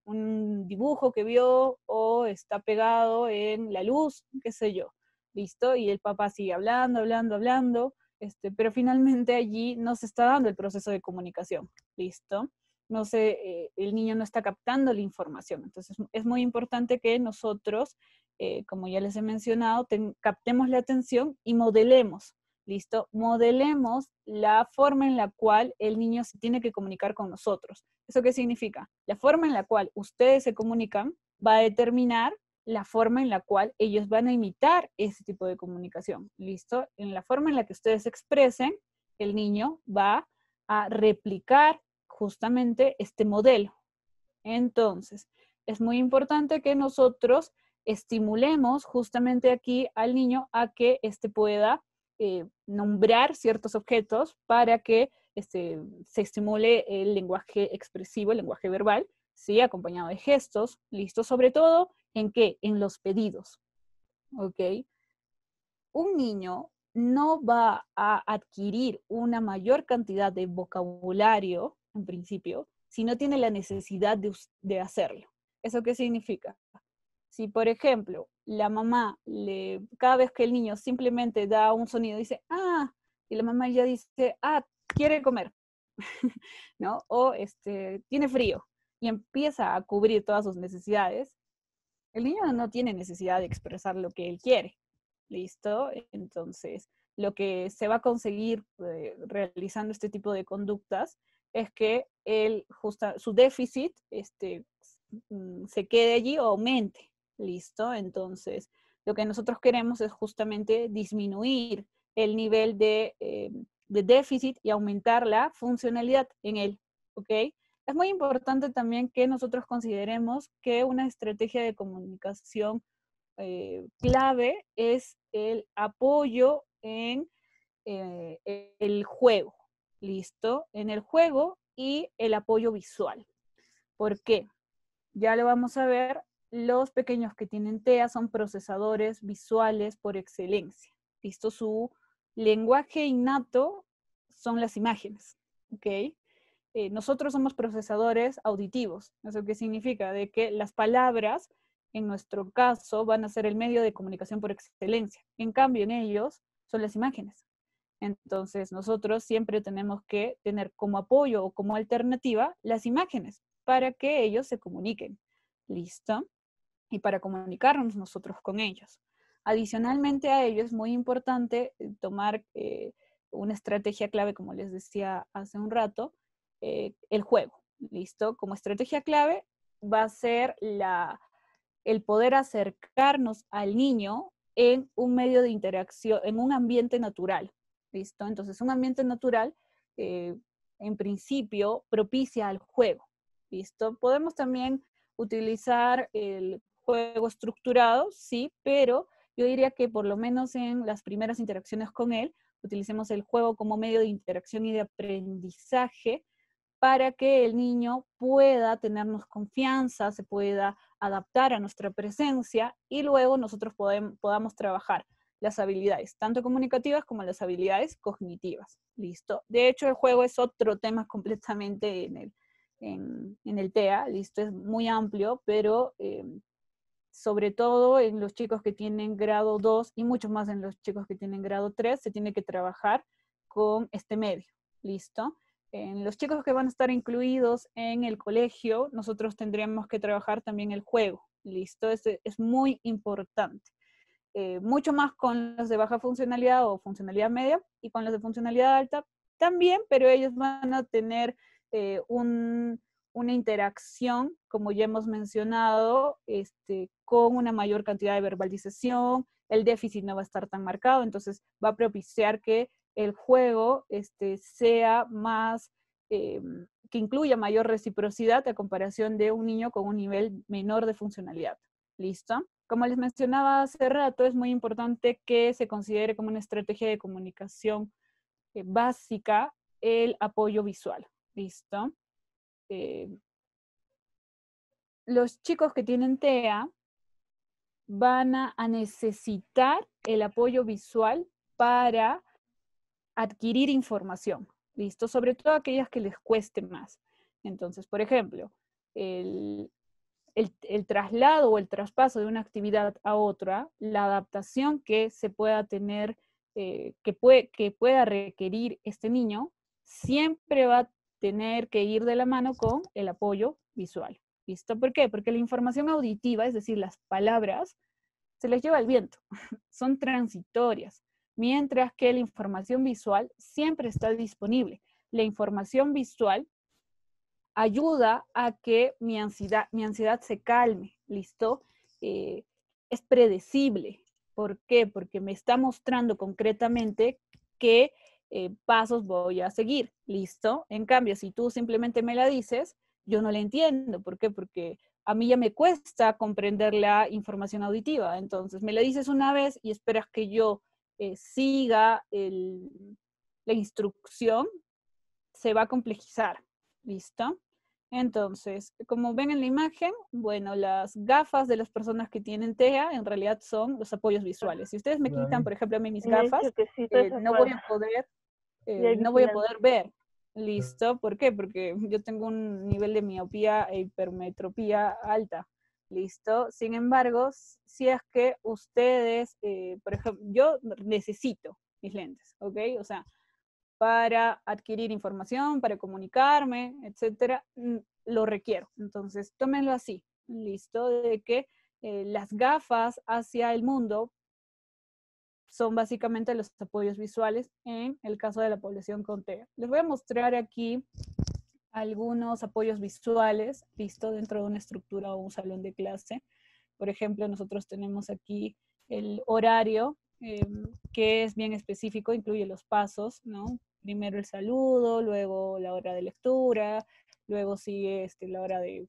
un dibujo que vio o está pegado en la luz, qué sé yo, ¿listo? Y el papá sigue hablando, hablando, hablando, este, pero finalmente allí no se está dando el proceso de comunicación, ¿listo? No sé, eh, el niño no está captando la información. Entonces es muy importante que nosotros, eh, como ya les he mencionado, captemos la atención y modelemos ¿listo? Modelemos la forma en la cual el niño se tiene que comunicar con nosotros. ¿Eso qué significa? La forma en la cual ustedes se comunican va a determinar la forma en la cual ellos van a imitar ese tipo de comunicación. ¿Listo? En la forma en la que ustedes expresen, el niño va a replicar justamente este modelo. Entonces, es muy importante que nosotros estimulemos justamente aquí al niño a que éste pueda eh, nombrar ciertos objetos para que este, se estimule el lenguaje expresivo, el lenguaje verbal, ¿sí? acompañado de gestos, listo, sobre todo en qué? En los pedidos. ¿Ok? Un niño no va a adquirir una mayor cantidad de vocabulario, en principio, si no tiene la necesidad de, de hacerlo. ¿Eso qué significa? Si, por ejemplo, la mamá, le, cada vez que el niño simplemente da un sonido, dice, ah, y la mamá ya dice, ah, quiere comer, ¿no? O este, tiene frío, y empieza a cubrir todas sus necesidades, el niño no tiene necesidad de expresar lo que él quiere, ¿listo? Entonces, lo que se va a conseguir eh, realizando este tipo de conductas es que él, su déficit este, mm, se quede allí o aumente, ¿Listo? Entonces, lo que nosotros queremos es justamente disminuir el nivel de, eh, de déficit y aumentar la funcionalidad en él, ¿ok? Es muy importante también que nosotros consideremos que una estrategia de comunicación eh, clave es el apoyo en eh, el juego, ¿listo? En el juego y el apoyo visual. ¿Por qué? Ya lo vamos a ver los pequeños que tienen TEA son procesadores visuales por excelencia. Listo, su lenguaje innato son las imágenes, ¿ok? Eh, nosotros somos procesadores auditivos. ¿Eso qué significa? De que las palabras, en nuestro caso, van a ser el medio de comunicación por excelencia. En cambio, en ellos son las imágenes. Entonces, nosotros siempre tenemos que tener como apoyo o como alternativa las imágenes para que ellos se comuniquen. ¿Listo? Y para comunicarnos nosotros con ellos. Adicionalmente a ello es muy importante eh, tomar eh, una estrategia clave, como les decía hace un rato, eh, el juego. ¿Listo? Como estrategia clave va a ser la, el poder acercarnos al niño en un medio de interacción, en un ambiente natural. ¿Listo? Entonces, un ambiente natural, en principio, propicia al juego. ¿Listo? Podemos también utilizar el juego estructurado, sí, pero yo diría que por lo menos en las primeras interacciones con él, utilicemos el juego como medio de interacción y de aprendizaje para que el niño pueda tenernos confianza, se pueda adaptar a nuestra presencia y luego nosotros podamos trabajar las habilidades, tanto comunicativas como las habilidades cognitivas. Listo. De hecho, el juego es otro tema completamente en el, en, el TEA, listo, es muy amplio, pero eh, sobre todo en los chicos que tienen grado 2 y mucho más en los chicos que tienen grado 3, se tiene que trabajar con este medio. ¿Listo? En los chicos que van a estar incluidos en el colegio, nosotros tendríamos que trabajar también el juego. ¿Listo? Este es muy importante. Eh, mucho más con los de baja funcionalidad o funcionalidad media y con los de funcionalidad alta también, pero ellos van a tener eh, una interacción, como ya hemos mencionado, este, con una mayor cantidad de verbalización, el déficit no va a estar tan marcado, entonces va a propiciar que el juego este, sea más, eh, que incluya mayor reciprocidad a comparación de un niño con un nivel menor de funcionalidad. ¿Listo? Como les mencionaba hace rato, es muy importante que se considere como una estrategia de comunicación eh, básica el apoyo visual. ¿Listo? Eh, los chicos que tienen TEA van a, necesitar el apoyo visual para adquirir información, ¿listo? Sobre todo aquellas que les cueste más. Entonces, por ejemplo, el, traslado o el traspaso de una actividad a otra, la adaptación que se pueda tener, eh, que, puede, que pueda requerir este niño, siempre va a tener que ir de la mano con el apoyo visual. ¿Listo? ¿Por qué? Porque la información auditiva, es decir, las palabras, se les lleva el viento, son transitorias, mientras que la información visual siempre está disponible. La información visual ayuda a que mi ansiedad, mi ansiedad se calme, ¿listo? Eh, es predecible. ¿Por qué? Porque me está mostrando concretamente qué eh, pasos voy a seguir, ¿listo? En cambio, si tú simplemente me la dices, yo no la entiendo. ¿Por qué? Porque a mí ya me cuesta comprender la información auditiva. Entonces, me la dices una vez y esperas que yo eh, siga la instrucción, se va a complejizar. ¿Listo? Entonces, como ven en la imagen, bueno, las gafas de las personas que tienen TEA en realidad son los apoyos visuales. Si ustedes me quitan, por ejemplo, a mí mis gafas, eh, no voy a poder, eh, no voy a poder ver. Listo, ¿por qué? Porque yo tengo un nivel de miopía e hipermetropía alta. Listo. Sin embargo, si es que ustedes, eh, por ejemplo, yo necesito mis lentes, ¿ok? O sea, para adquirir información, para comunicarme, etcétera, mm, lo requiero. Entonces, tómenlo así, listo, de que eh, las gafas hacia el mundo son básicamente los apoyos visuales en el caso de la población con TEA. Les voy a mostrar aquí algunos apoyos visuales, visto dentro de una estructura o un salón de clase. Por ejemplo, nosotros tenemos aquí el horario, em, que es bien específico, incluye los pasos, ¿no? Primero el saludo, luego la hora de lectura, luego sigue este, la hora de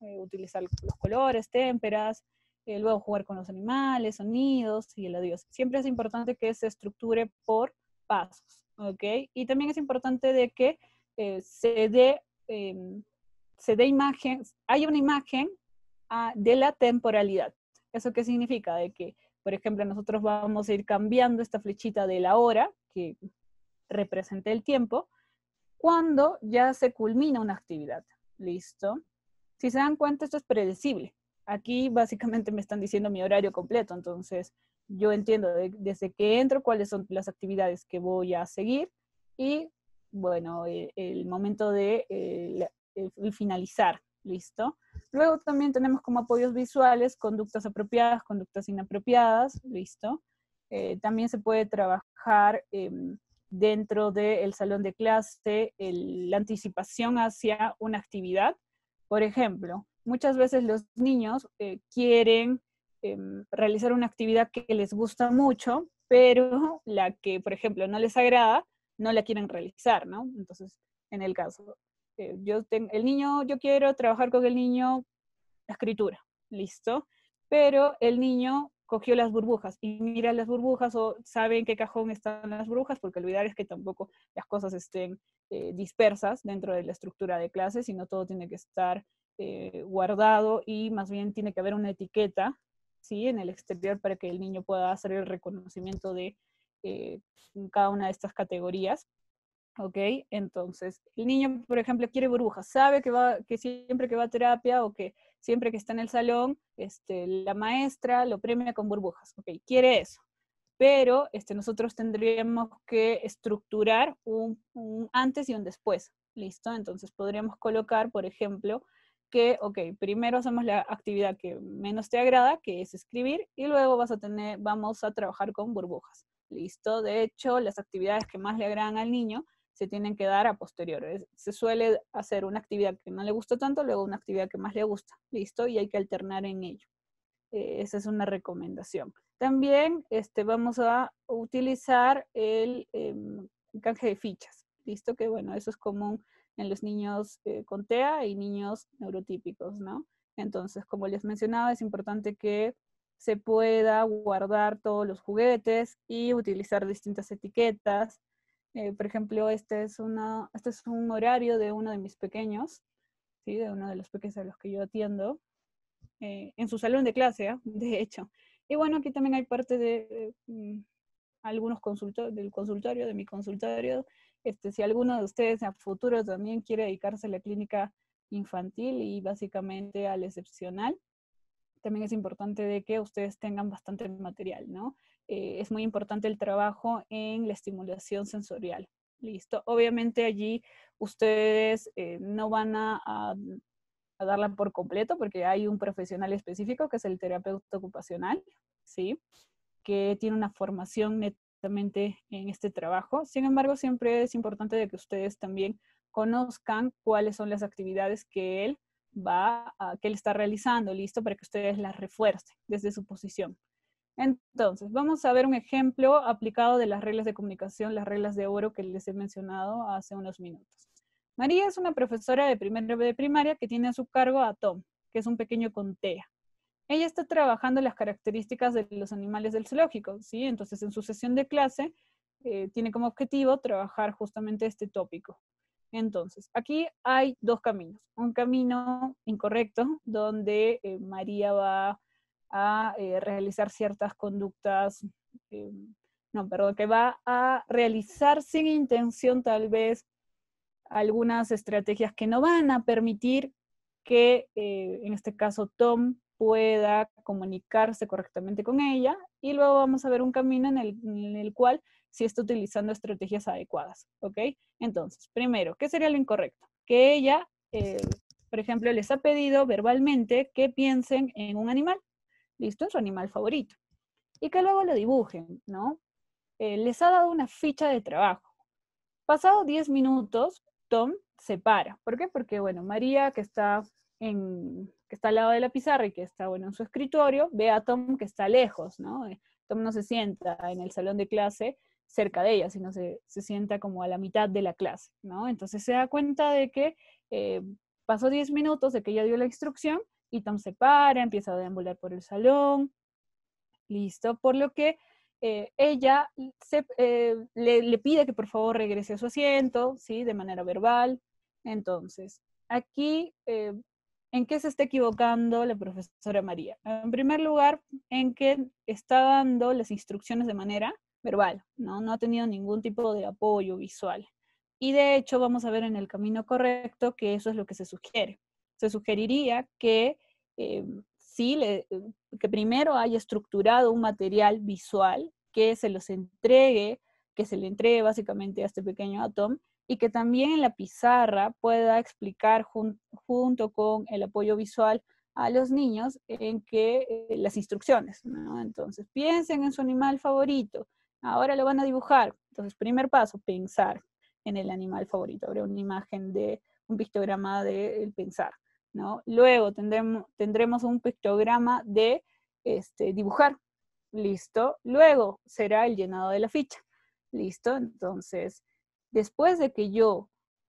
eh, utilizar los colores, témperas, eh, luego jugar con los animales, sonidos y el adiós. Siempre es importante que se estructure por pasos, ¿ok? Y también es importante de que eh, se dé em, se dé imagen, hay una imagen ah, de la temporalidad. ¿Eso qué significa? De que, por ejemplo, nosotros vamos a ir cambiando esta flechita de la hora, que representa el tiempo, cuando ya se culmina una actividad. ¿Listo? Si se dan cuenta, esto es predecible. Aquí básicamente me están diciendo mi horario completo, entonces yo entiendo desde que entro cuáles son las actividades que voy a seguir y bueno, eh, el, momento de eh, finalizar, ¿listo? Luego también tenemos como apoyos visuales conductas apropiadas, conductas inapropiadas, ¿listo? Eh, también se puede trabajar em, dentro del salón de clase la anticipación hacia una actividad. Por ejemplo, muchas veces los niños eh, quieren em, realizar una actividad que les gusta mucho, pero la que, por ejemplo, no les agrada, no la quieren realizar, ¿no? Entonces, en el caso, eh, yo el niño, yo quiero trabajar con el niño la escritura, listo, pero el niño cogió las burbujas y mira las burbujas o sabe en qué cajón están las burbujas, porque olvidar es que tampoco las cosas estén eh, dispersas dentro de la estructura de clase, sino todo tiene que estar eh, guardado y más bien tiene que haber una etiqueta ¿sí? en el exterior para que el niño pueda hacer el reconocimiento de eh, cada una de estas categorías. ¿Ok? Entonces, el niño, por ejemplo, quiere burbujas, sabe que, va, que siempre que va a terapia o que siempre que está en el salón, este, la maestra lo premia con burbujas. ¿Ok? Quiere eso. pero este, nosotros tendríamos que estructurar un, un antes y un después, ¿listo? Entonces podríamos colocar, por ejemplo, que, ok, primero hacemos la actividad que menos te agrada, que es escribir, y luego vas a tener, vamos a trabajar con burbujas. Listo. De hecho, las actividades que más le agradan al niño se tienen que dar a posteriores. Se suele hacer una actividad que no le gusta tanto, luego una actividad que más le gusta. Listo. Y hay que alternar en ello. Eh, esa es una recomendación. También este, vamos a utilizar el em, canje de fichas. Listo. Que bueno, eso es común en los niños eh, con TEA y niños neurotípicos, ¿no? Entonces, como les mencionaba, es importante que se pueda guardar todos los juguetes y utilizar distintas etiquetas. Eh, por ejemplo, este es, una, este es un horario de uno de mis pequeños, ¿sí? de uno de los pequeños a los que yo atiendo, eh, en su salón de clase, ¿ah? de hecho. Y bueno, aquí también hay parte de mm, algunos consultorios, del consultorio, de mi consultorio, este, si alguno de ustedes a futuro también quiere dedicarse a la clínica infantil y básicamente al excepcional, también es importante de que ustedes tengan bastante material, ¿no? Eh, es muy importante el trabajo en la estimulación sensorial. Listo. Obviamente allí ustedes eh, no van a, a, darla por completo porque hay un profesional específico que es el terapeuta ocupacional, ¿sí? Que tiene una formación en este trabajo. Sin embargo, siempre es importante de que ustedes también conozcan cuáles son las actividades que él va que él está realizando, listo, para que ustedes las refuercen desde su posición. Entonces, vamos a ver un ejemplo aplicado de las reglas de comunicación, las reglas de oro que les he mencionado hace unos minutos. María es una profesora de de primaria que tiene a su cargo a Tom, que es un pequeño contea ella está trabajando las características de los animales del zoológico, ¿sí? Entonces, en su sesión de clase, eh, tiene como objetivo trabajar justamente este tópico. Entonces, aquí hay dos caminos. Un camino incorrecto, donde eh, María va a eh, realizar ciertas conductas, no, perdón, que va a realizar sin intención tal vez algunas estrategias que no van a permitir que, en este caso, Tom pueda comunicarse correctamente con ella y luego vamos a ver un camino en el, cual sí está utilizando estrategias adecuadas, ¿ok? Entonces, primero, ¿qué sería lo incorrecto? Que ella, eh, por ejemplo, les ha pedido verbalmente que piensen en un animal, listo, en su animal favorito, y que luego lo dibujen, ¿no? Eh, les ha dado una ficha de trabajo. Pasado 10 minutos, Tom se para. ¿Por qué? Porque, bueno, María, que está que está al lado de la pizarra y que está bueno en su escritorio, ve a Tom que está lejos, ¿no? Eh, Tom no se sienta en el salón de clase cerca de ella, sino se, se sienta como a la mitad de la clase, ¿no? Entonces se da cuenta de que eh, pasó 10 minutos de que ella dio la instrucción y Tom se para, empieza a deambular por el salón, listo, por lo que eh, ella le, le, pide que por favor regrese a su asiento, ¿sí? De manera verbal. Entonces, aquí ¿En qué se está equivocando la profesora María? En primer lugar, en que está dando las instrucciones de manera verbal, ¿no? Ha tenido ningún tipo de apoyo visual. Y de hecho, vamos a ver en el camino correcto que eso es lo que se sugiere. Se sugeriría que eh, sí, que primero haya estructurado un material visual que se los entregue, que se le entregue básicamente a este pequeño Atom y que también en la pizarra pueda explicar junto con el apoyo visual a los niños en que eh, las instrucciones, Entonces, piensen en su animal favorito. Ahora lo van a dibujar. Entonces, primer paso, pensar en el animal favorito. Habrá una imagen de un pictograma del pensar, ¿no? Luego tendremos, tendremos un pictograma de este, dibujar. Listo. Luego será el llenado de la ficha. Listo. Entonces, después de que yo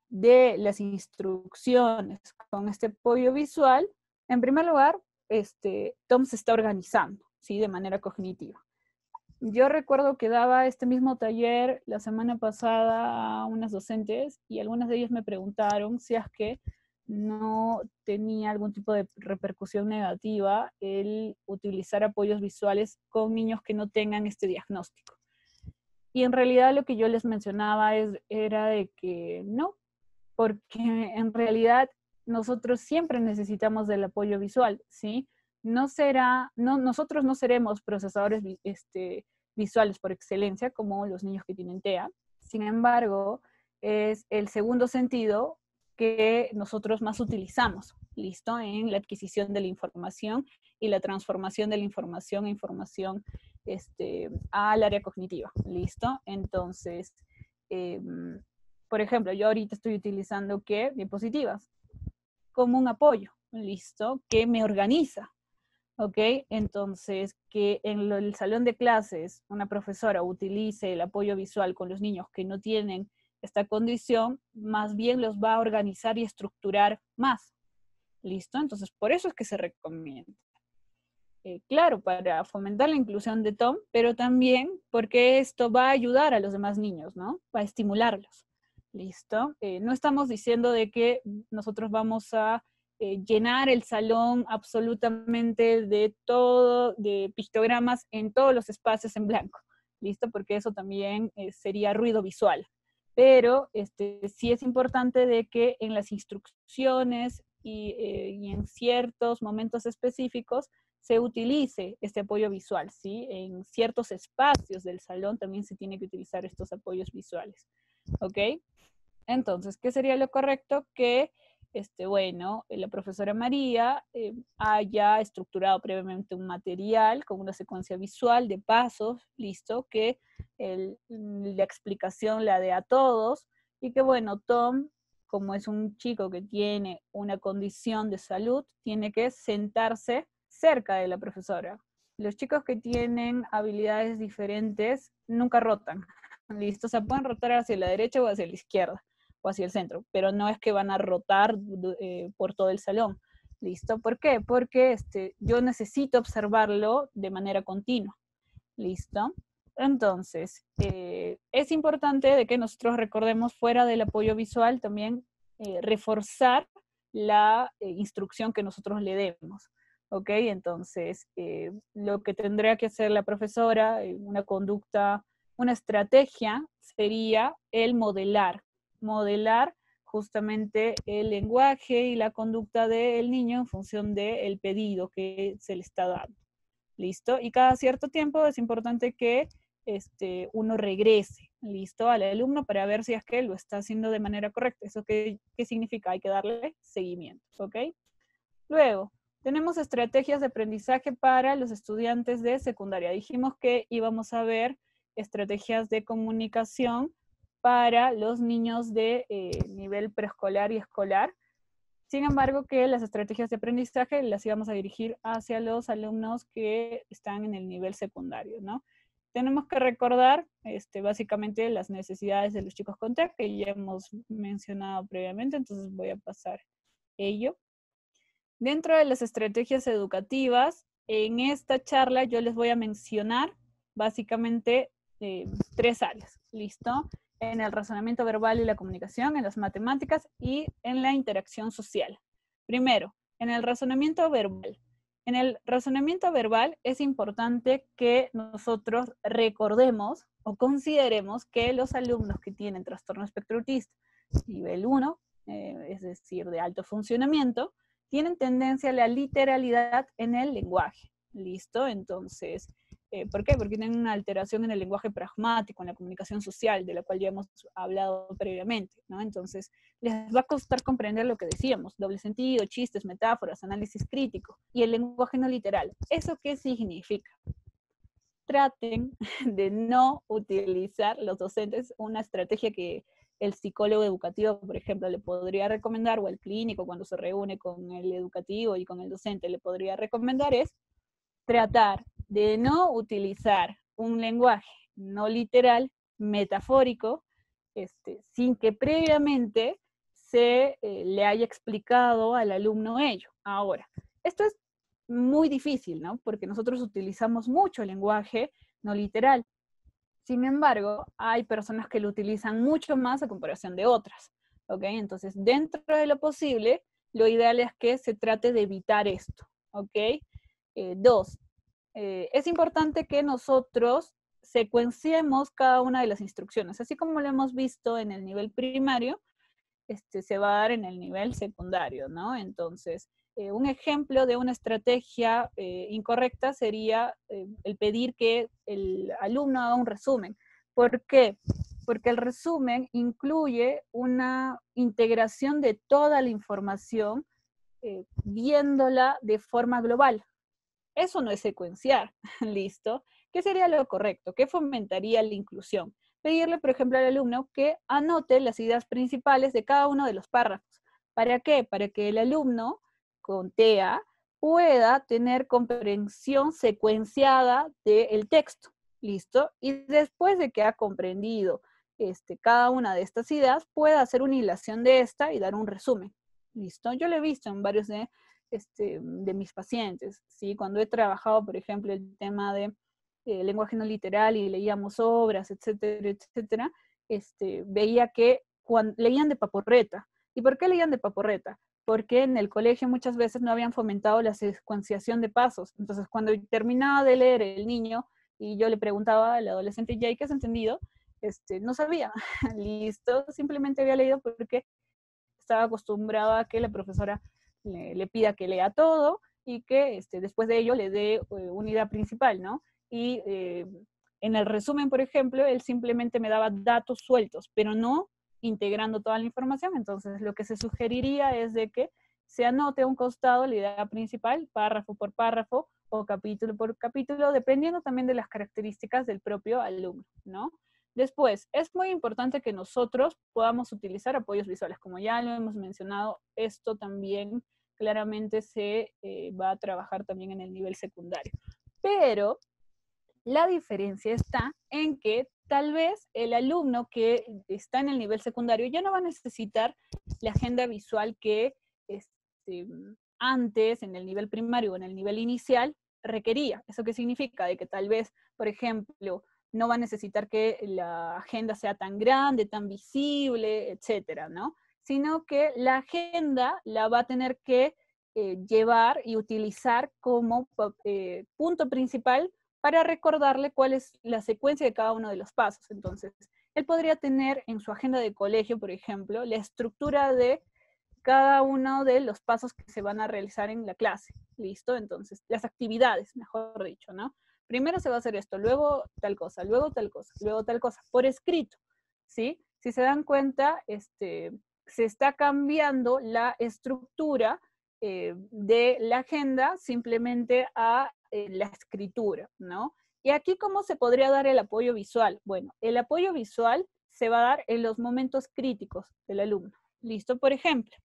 dé las instrucciones con este apoyo visual, en primer lugar, este, Tom se está organizando, ¿sí? De manera cognitiva. Yo recuerdo que daba este mismo taller la semana pasada a unas docentes y algunas de ellas me preguntaron si es que no tenía algún tipo de repercusión negativa el utilizar apoyos visuales con niños que no tengan este diagnóstico. Y en realidad lo que yo les mencionaba es, era de que no, porque en realidad nosotros siempre necesitamos del apoyo visual, ¿sí? No será, no, nosotros no seremos procesadores este, visuales por excelencia, como los niños que tienen TEA. Sin embargo, es el segundo sentido que nosotros más utilizamos, ¿listo? En la adquisición de la información y la transformación de la información a información este, al área cognitiva, ¿listo? Entonces, em, por ejemplo, yo ahorita estoy utilizando ¿qué? Diapositivas como un apoyo, ¿listo? Que me organiza, ¿ok? Entonces, que en el salón de clases una profesora utilice el apoyo visual con los niños que no tienen esta condición, más bien los va a organizar y estructurar más, ¿listo? Entonces, por eso es que se recomienda. Eh, claro, para fomentar la inclusión de Tom, pero también porque esto va a ayudar a los demás niños, ¿no? Va a estimularlos. ¿Listo? Eh, no estamos diciendo de que nosotros vamos a eh, llenar el salón absolutamente de todo, de pictogramas en todos los espacios en blanco. ¿Listo? Porque eso también sería ruido visual. Pero este, sí es importante de que en las instrucciones y, y en ciertos momentos específicos se utilice este apoyo visual, ¿sí? En ciertos espacios del salón también se tiene que utilizar estos apoyos visuales, ¿ok? Entonces, ¿qué sería lo correcto? Que, este, bueno, la profesora María eh, haya estructurado previamente un material con una secuencia visual de pasos, listo, que la explicación la dé a todos y que, bueno, Tom como es un chico que tiene una condición de salud, tiene que sentarse cerca de la profesora. Los chicos que tienen habilidades diferentes nunca rotan, ¿listo? O sea, pueden rotar hacia la derecha o hacia la izquierda o hacia el centro, pero no es que van a rotar eh, por todo el salón, ¿listo? ¿Por qué? Porque este, yo necesito observarlo de manera continua, ¿listo? Entonces, eh, es importante de que nosotros recordemos fuera del apoyo visual también eh, reforzar la instrucción que nosotros le demos. ¿Ok? Entonces, eh, lo que tendría que hacer la profesora, una conducta, una estrategia, sería el modelar, modelar justamente el lenguaje y la conducta del niño en función del pedido que se le está dando. ¿Listo? Y cada cierto tiempo es importante que este, uno regrese, ¿listo? Al alumno para ver si es que lo está haciendo de manera correcta. ¿Eso qué, qué significa? Hay que darle seguimiento, ¿ok? Luego, tenemos estrategias de aprendizaje para los estudiantes de secundaria. Dijimos que íbamos a ver estrategias de comunicación para los niños de eh, nivel preescolar y escolar. Sin embargo, que las estrategias de aprendizaje las íbamos a dirigir hacia los alumnos que están en el nivel secundario, ¿no? Tenemos que recordar este, básicamente las necesidades de los chicos con TEC, que ya hemos mencionado previamente, entonces voy a pasar ello. Dentro de las estrategias educativas, en esta charla yo les voy a mencionar básicamente eh, tres áreas, ¿listo? En el razonamiento verbal y la comunicación, en las matemáticas y en la interacción social. Primero, en el razonamiento verbal. En el razonamiento verbal es importante que nosotros recordemos o consideremos que los alumnos que tienen trastorno espectro nivel 1, eh, es decir, de alto funcionamiento, tienen tendencia a la literalidad en el lenguaje. ¿Listo? Entonces, eh, ¿por qué? Porque tienen una alteración en el lenguaje pragmático, en la comunicación social, de la cual ya hemos hablado previamente, ¿no? Entonces, les va a costar comprender lo que decíamos, doble sentido, chistes, metáforas, análisis crítico, y el lenguaje no literal. ¿Eso qué significa? Traten de no utilizar los docentes una estrategia que el psicólogo educativo, por ejemplo, le podría recomendar, o el clínico cuando se reúne con el educativo y con el docente, le podría recomendar es tratar de no utilizar un lenguaje no literal, metafórico, este, sin que previamente se eh, le haya explicado al alumno ello. Ahora, esto es muy difícil, ¿no? Porque nosotros utilizamos mucho el lenguaje no literal. Sin embargo, hay personas que lo utilizan mucho más a comparación de otras. ¿ok? Entonces, dentro de lo posible, lo ideal es que se trate de evitar esto. ¿ok? Eh, dos, eh, es importante que nosotros secuenciemos cada una de las instrucciones, así como lo hemos visto en el nivel primario, este, se va a dar en el nivel secundario, ¿no? Entonces, eh, un ejemplo de una estrategia eh, incorrecta sería eh, el pedir que el alumno haga un resumen. ¿Por qué? Porque el resumen incluye una integración de toda la información viéndola de forma global. Eso no es secuenciar, ¿listo? ¿Qué sería lo correcto? ¿Qué fomentaría la inclusión? Pedirle, por ejemplo, al alumno que anote las ideas principales de cada uno de los párrafos. ¿Para qué? Para que el alumno con TEA pueda tener comprensión secuenciada del texto. ¿Listo? Y después de que ha comprendido este, cada una de estas ideas, pueda hacer una hilación de esta y dar un resumen. ¿Listo? Yo lo he visto en varios de, este, de mis pacientes, ¿sí? Cuando he trabajado, por ejemplo, el tema de eh, lenguaje no literal y leíamos obras, etcétera, etcétera, este, veía que cuando, leían de paporreta. ¿Y por qué leían de paporreta? Porque en el colegio muchas veces no habían fomentado la secuenciación de pasos. Entonces, cuando terminaba de leer el niño y yo le preguntaba al adolescente, ¿ya qué has entendido? Este, no sabía, listo, simplemente había leído porque estaba acostumbrado a que la profesora le, pida que lea todo y que este, después de ello le dé eh, una idea principal, ¿no? y eh, en el resumen, por ejemplo, él simplemente me daba datos sueltos, pero no integrando toda la información. Entonces, lo que se sugeriría es de que se anote a un costado la idea principal, párrafo por párrafo o capítulo por capítulo, dependiendo también de las características del propio alumno, ¿no? Después, es muy importante que nosotros podamos utilizar apoyos visuales. Como ya lo hemos mencionado, esto también claramente se eh, va a trabajar también en el nivel secundario. Pero la diferencia está en que tal vez el alumno que está en el nivel secundario ya no va a necesitar la agenda visual que este, antes en el nivel primario o en el nivel inicial requería. ¿Eso qué significa? De que tal vez, por ejemplo, no va a necesitar que la agenda sea tan grande, tan visible, etcétera, ¿no? Sino que la agenda la va a tener que eh, llevar y utilizar como eh, punto principal para recordarle cuál es la secuencia de cada uno de los pasos. Entonces, él podría tener en su agenda de colegio, por ejemplo, la estructura de cada uno de los pasos que se van a realizar en la clase. ¿Listo? Entonces, las actividades, mejor dicho, ¿no? Primero se va a hacer esto, luego tal cosa, luego tal cosa, luego tal cosa, por escrito, ¿sí? Si se dan cuenta, este, se está cambiando la estructura eh, de la agenda simplemente a eh, la escritura, ¿no? Y aquí, ¿cómo se podría dar el apoyo visual? Bueno, el apoyo visual se va a dar en los momentos críticos del alumno. ¿Listo? Por ejemplo,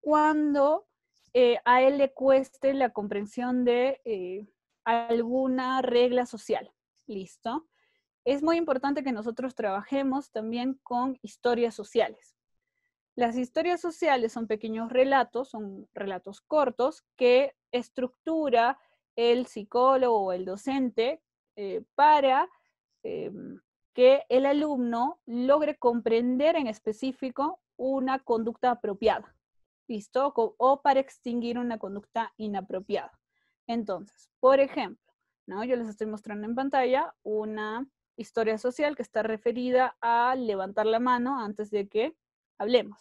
cuando eh, a él le cueste la comprensión de eh, alguna regla social. ¿Listo? Es muy importante que nosotros trabajemos también con historias sociales. Las historias sociales son pequeños relatos, son relatos cortos que estructura el psicólogo o el docente eh, para em, que el alumno logre comprender en específico una conducta apropiada, ¿listo? O para extinguir una conducta inapropiada. Entonces, por ejemplo, ¿no? yo les estoy mostrando en pantalla una historia social que está referida a levantar la mano antes de que hablemos.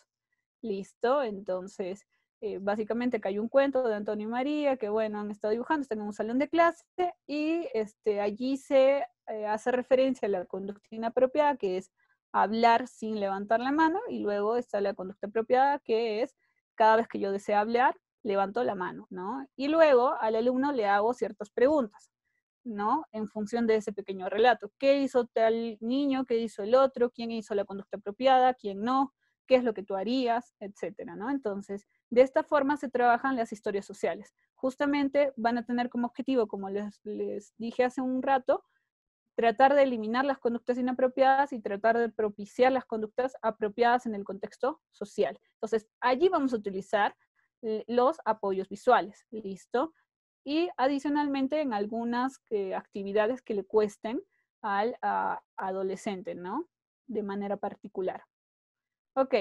¿Listo? Entonces, eh, básicamente que hay un cuento de Antonio y María que, bueno, han estado dibujando, están en un salón de clase y este, allí se eh, hace referencia a la conducta inapropiada, que es hablar sin levantar la mano, y luego está la conducta apropiada, que es cada vez que yo deseo hablar, levanto la mano, ¿no? Y luego al alumno le hago ciertas preguntas, ¿no? En función de ese pequeño relato. ¿Qué hizo tal niño? ¿Qué hizo el otro? ¿Quién hizo la conducta apropiada? ¿Quién no? ¿Qué es lo que tú harías? Etcétera, ¿no? Entonces, de esta forma se trabajan las historias sociales. Justamente van a tener como objetivo, como les, dije hace un rato, tratar de eliminar las conductas inapropiadas y tratar de propiciar las conductas apropiadas en el contexto social. Entonces, allí vamos a utilizar los apoyos visuales, ¿listo? Y adicionalmente en algunas eh, actividades que le cuesten al adolescente, ¿no? De manera particular. Ok,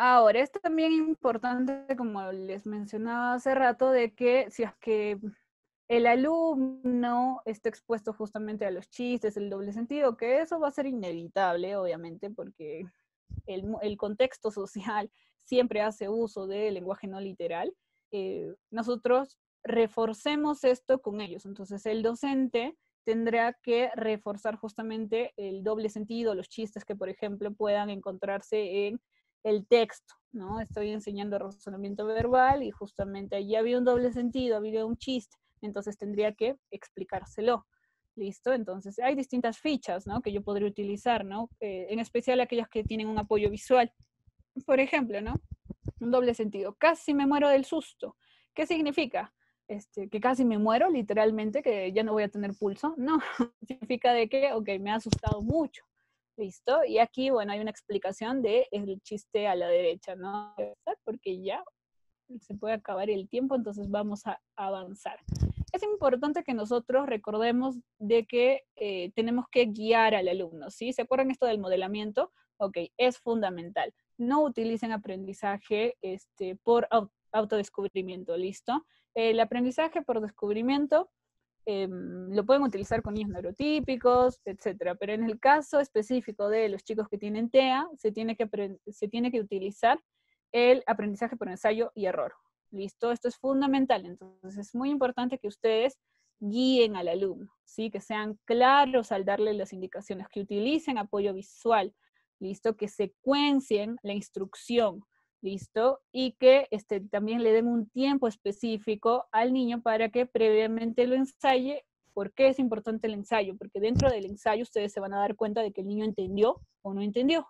Ahora, es también importante, como les mencionaba hace rato, de que si es que el alumno está expuesto justamente a los chistes, el doble sentido, que eso va a ser inevitable, obviamente, porque el, contexto social siempre hace uso del lenguaje no literal, eh, nosotros reforcemos esto con ellos. Entonces, el docente tendrá que reforzar justamente el doble sentido, los chistes que, por ejemplo, puedan encontrarse en el texto, ¿no? Estoy enseñando razonamiento verbal y justamente allí había un doble sentido, había un chiste, entonces tendría que explicárselo. ¿Listo? Entonces, hay distintas fichas, ¿no? Que yo podría utilizar, ¿no? Eh, en especial aquellas que tienen un apoyo visual. Por ejemplo, ¿no? Un doble sentido. Casi me muero del susto. ¿Qué significa? Este, que casi me muero, literalmente, que ya no voy a tener pulso. No, significa de que, ok, me ha asustado mucho. ¿Listo? Y aquí, bueno, hay una explicación de el chiste a la derecha, ¿no? Porque ya se puede acabar el tiempo, entonces vamos a avanzar es importante que nosotros recordemos de que eh, tenemos que guiar al alumno, ¿sí? ¿Se acuerdan esto del modelamiento? Ok, es fundamental. No utilicen aprendizaje este, por autodescubrimiento, ¿listo? El aprendizaje por descubrimiento em, lo pueden utilizar con niños neurotípicos, etcétera, pero en el caso específico de los chicos que tienen TEA, se tiene que, se tiene que utilizar el aprendizaje por ensayo y error, ¿Listo? Esto es fundamental. Entonces es muy importante que ustedes guíen al alumno, ¿sí? Que sean claros al darle las indicaciones, que utilicen apoyo visual, ¿listo? Que secuencien la instrucción, ¿listo? Y que este, también le den un tiempo específico al niño para que previamente lo ensaye. ¿Por qué es importante el ensayo? Porque dentro del ensayo ustedes se van a dar cuenta de que el niño entendió o no entendió,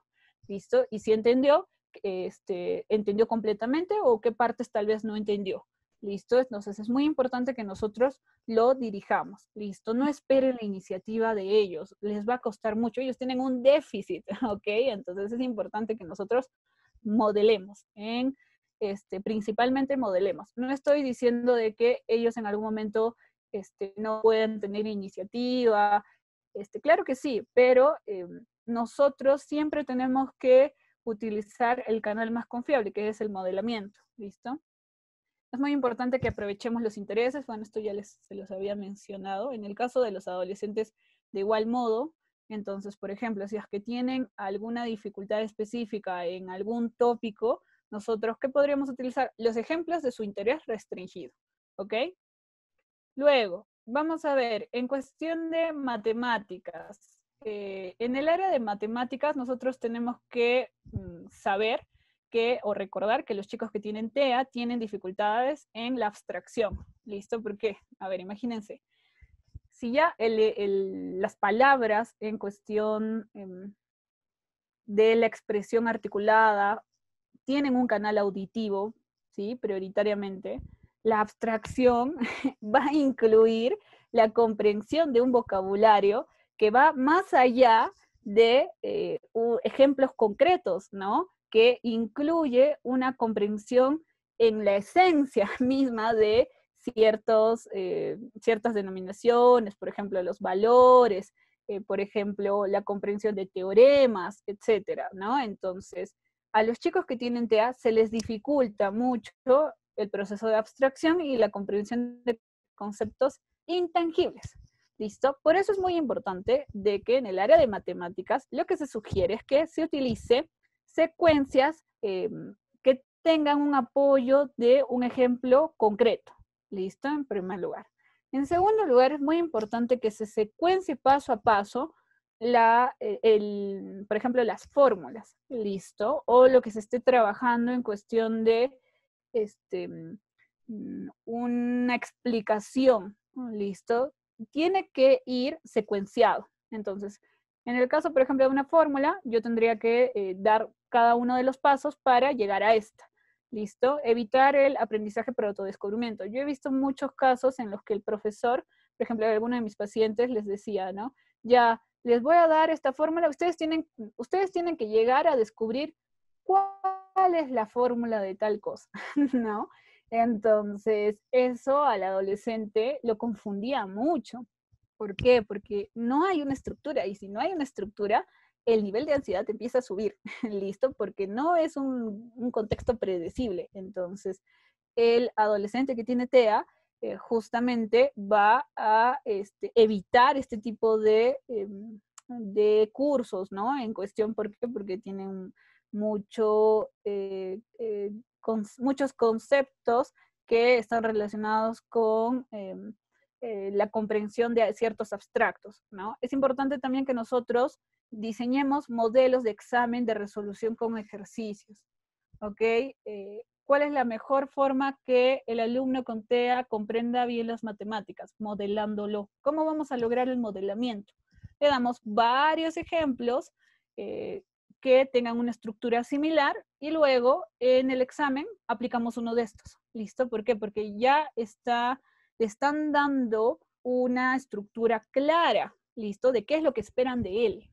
¿listo? Y si entendió, este, entendió completamente o qué partes tal vez no entendió. ¿Listo? Entonces es muy importante que nosotros lo dirijamos. ¿Listo? No esperen la iniciativa de ellos. Les va a costar mucho. Ellos tienen un déficit, ¿ok? Entonces es importante que nosotros modelemos en, este, principalmente modelemos. No estoy diciendo de que ellos en algún momento este, no pueden tener iniciativa. Este, claro que sí, pero em, nosotros siempre tenemos que utilizar el canal más confiable, que es el modelamiento, ¿listo? Es muy importante que aprovechemos los intereses, bueno, esto ya les, se los había mencionado. En el caso de los adolescentes, de igual modo, entonces, por ejemplo, si es que tienen alguna dificultad específica en algún tópico, nosotros, ¿qué podríamos utilizar? Los ejemplos de su interés restringido, ¿ok? Luego, vamos a ver, en cuestión de matemáticas, eh, en el área de matemáticas nosotros tenemos que mm, saber que o recordar que los chicos que tienen TEA tienen dificultades en la abstracción. ¿Listo? ¿Por qué? A ver, imagínense. Si ya las palabras en cuestión em, de la expresión articulada tienen un canal auditivo, ¿sí? Prioritariamente, la abstracción va a incluir la comprensión de un vocabulario que va más allá de eh, ejemplos concretos, ¿no? Que incluye una comprensión en la esencia misma de ciertos, eh, ciertas denominaciones, por ejemplo, los valores, eh, por ejemplo, la comprensión de teoremas, etcétera, ¿no? Entonces, a los chicos que tienen TEA se les dificulta mucho el proceso de abstracción y la comprensión de conceptos intangibles. ¿Listo? Por eso es muy importante de que en el área de matemáticas lo que se sugiere es que se utilice secuencias em, que tengan un apoyo de un ejemplo concreto. ¿Listo? En primer lugar. En segundo lugar, es muy importante que se secuencie paso a paso la, e, el, por ejemplo, las fórmulas, ¿listo? O lo que se esté trabajando en cuestión de este, una explicación, ¿listo? tiene que ir secuenciado. Entonces, en el caso, por ejemplo, de una fórmula, yo tendría que eh, dar cada uno de los pasos para llegar a esta. ¿Listo? Evitar el aprendizaje por autodescubrimiento. Yo he visto muchos casos en los que el profesor, por ejemplo, a alguno de mis pacientes les decía, ¿no? Ya, les voy a dar esta fórmula, ustedes tienen, ustedes tienen que llegar a descubrir cuál es la fórmula de tal cosa, ¿no? Entonces, eso al adolescente lo confundía mucho. ¿Por qué? Porque no hay una estructura y si no hay una estructura, el nivel de ansiedad empieza a subir, ¿listo? Porque no es un, contexto predecible. Entonces, el adolescente que tiene TEA eh, justamente va a este, evitar este tipo de, em, de cursos, ¿no? En cuestión, ¿por qué? Porque tienen mucho, eh, eh, con, muchos conceptos que están relacionados con em, la comprensión de ciertos abstractos, ¿no? Es importante también que nosotros diseñemos modelos de examen de resolución con ejercicios, ¿ok? ¿Cuál es la mejor forma que el alumno con TEA comprenda bien las matemáticas? Modelándolo. ¿Cómo vamos a lograr el modelamiento? Le damos varios ejemplos eh, que tengan una estructura similar y luego en el examen aplicamos uno de estos. ¿Listo? ¿Por qué? Porque ya está, están dando una estructura clara, ¿listo? De qué es lo que esperan de él.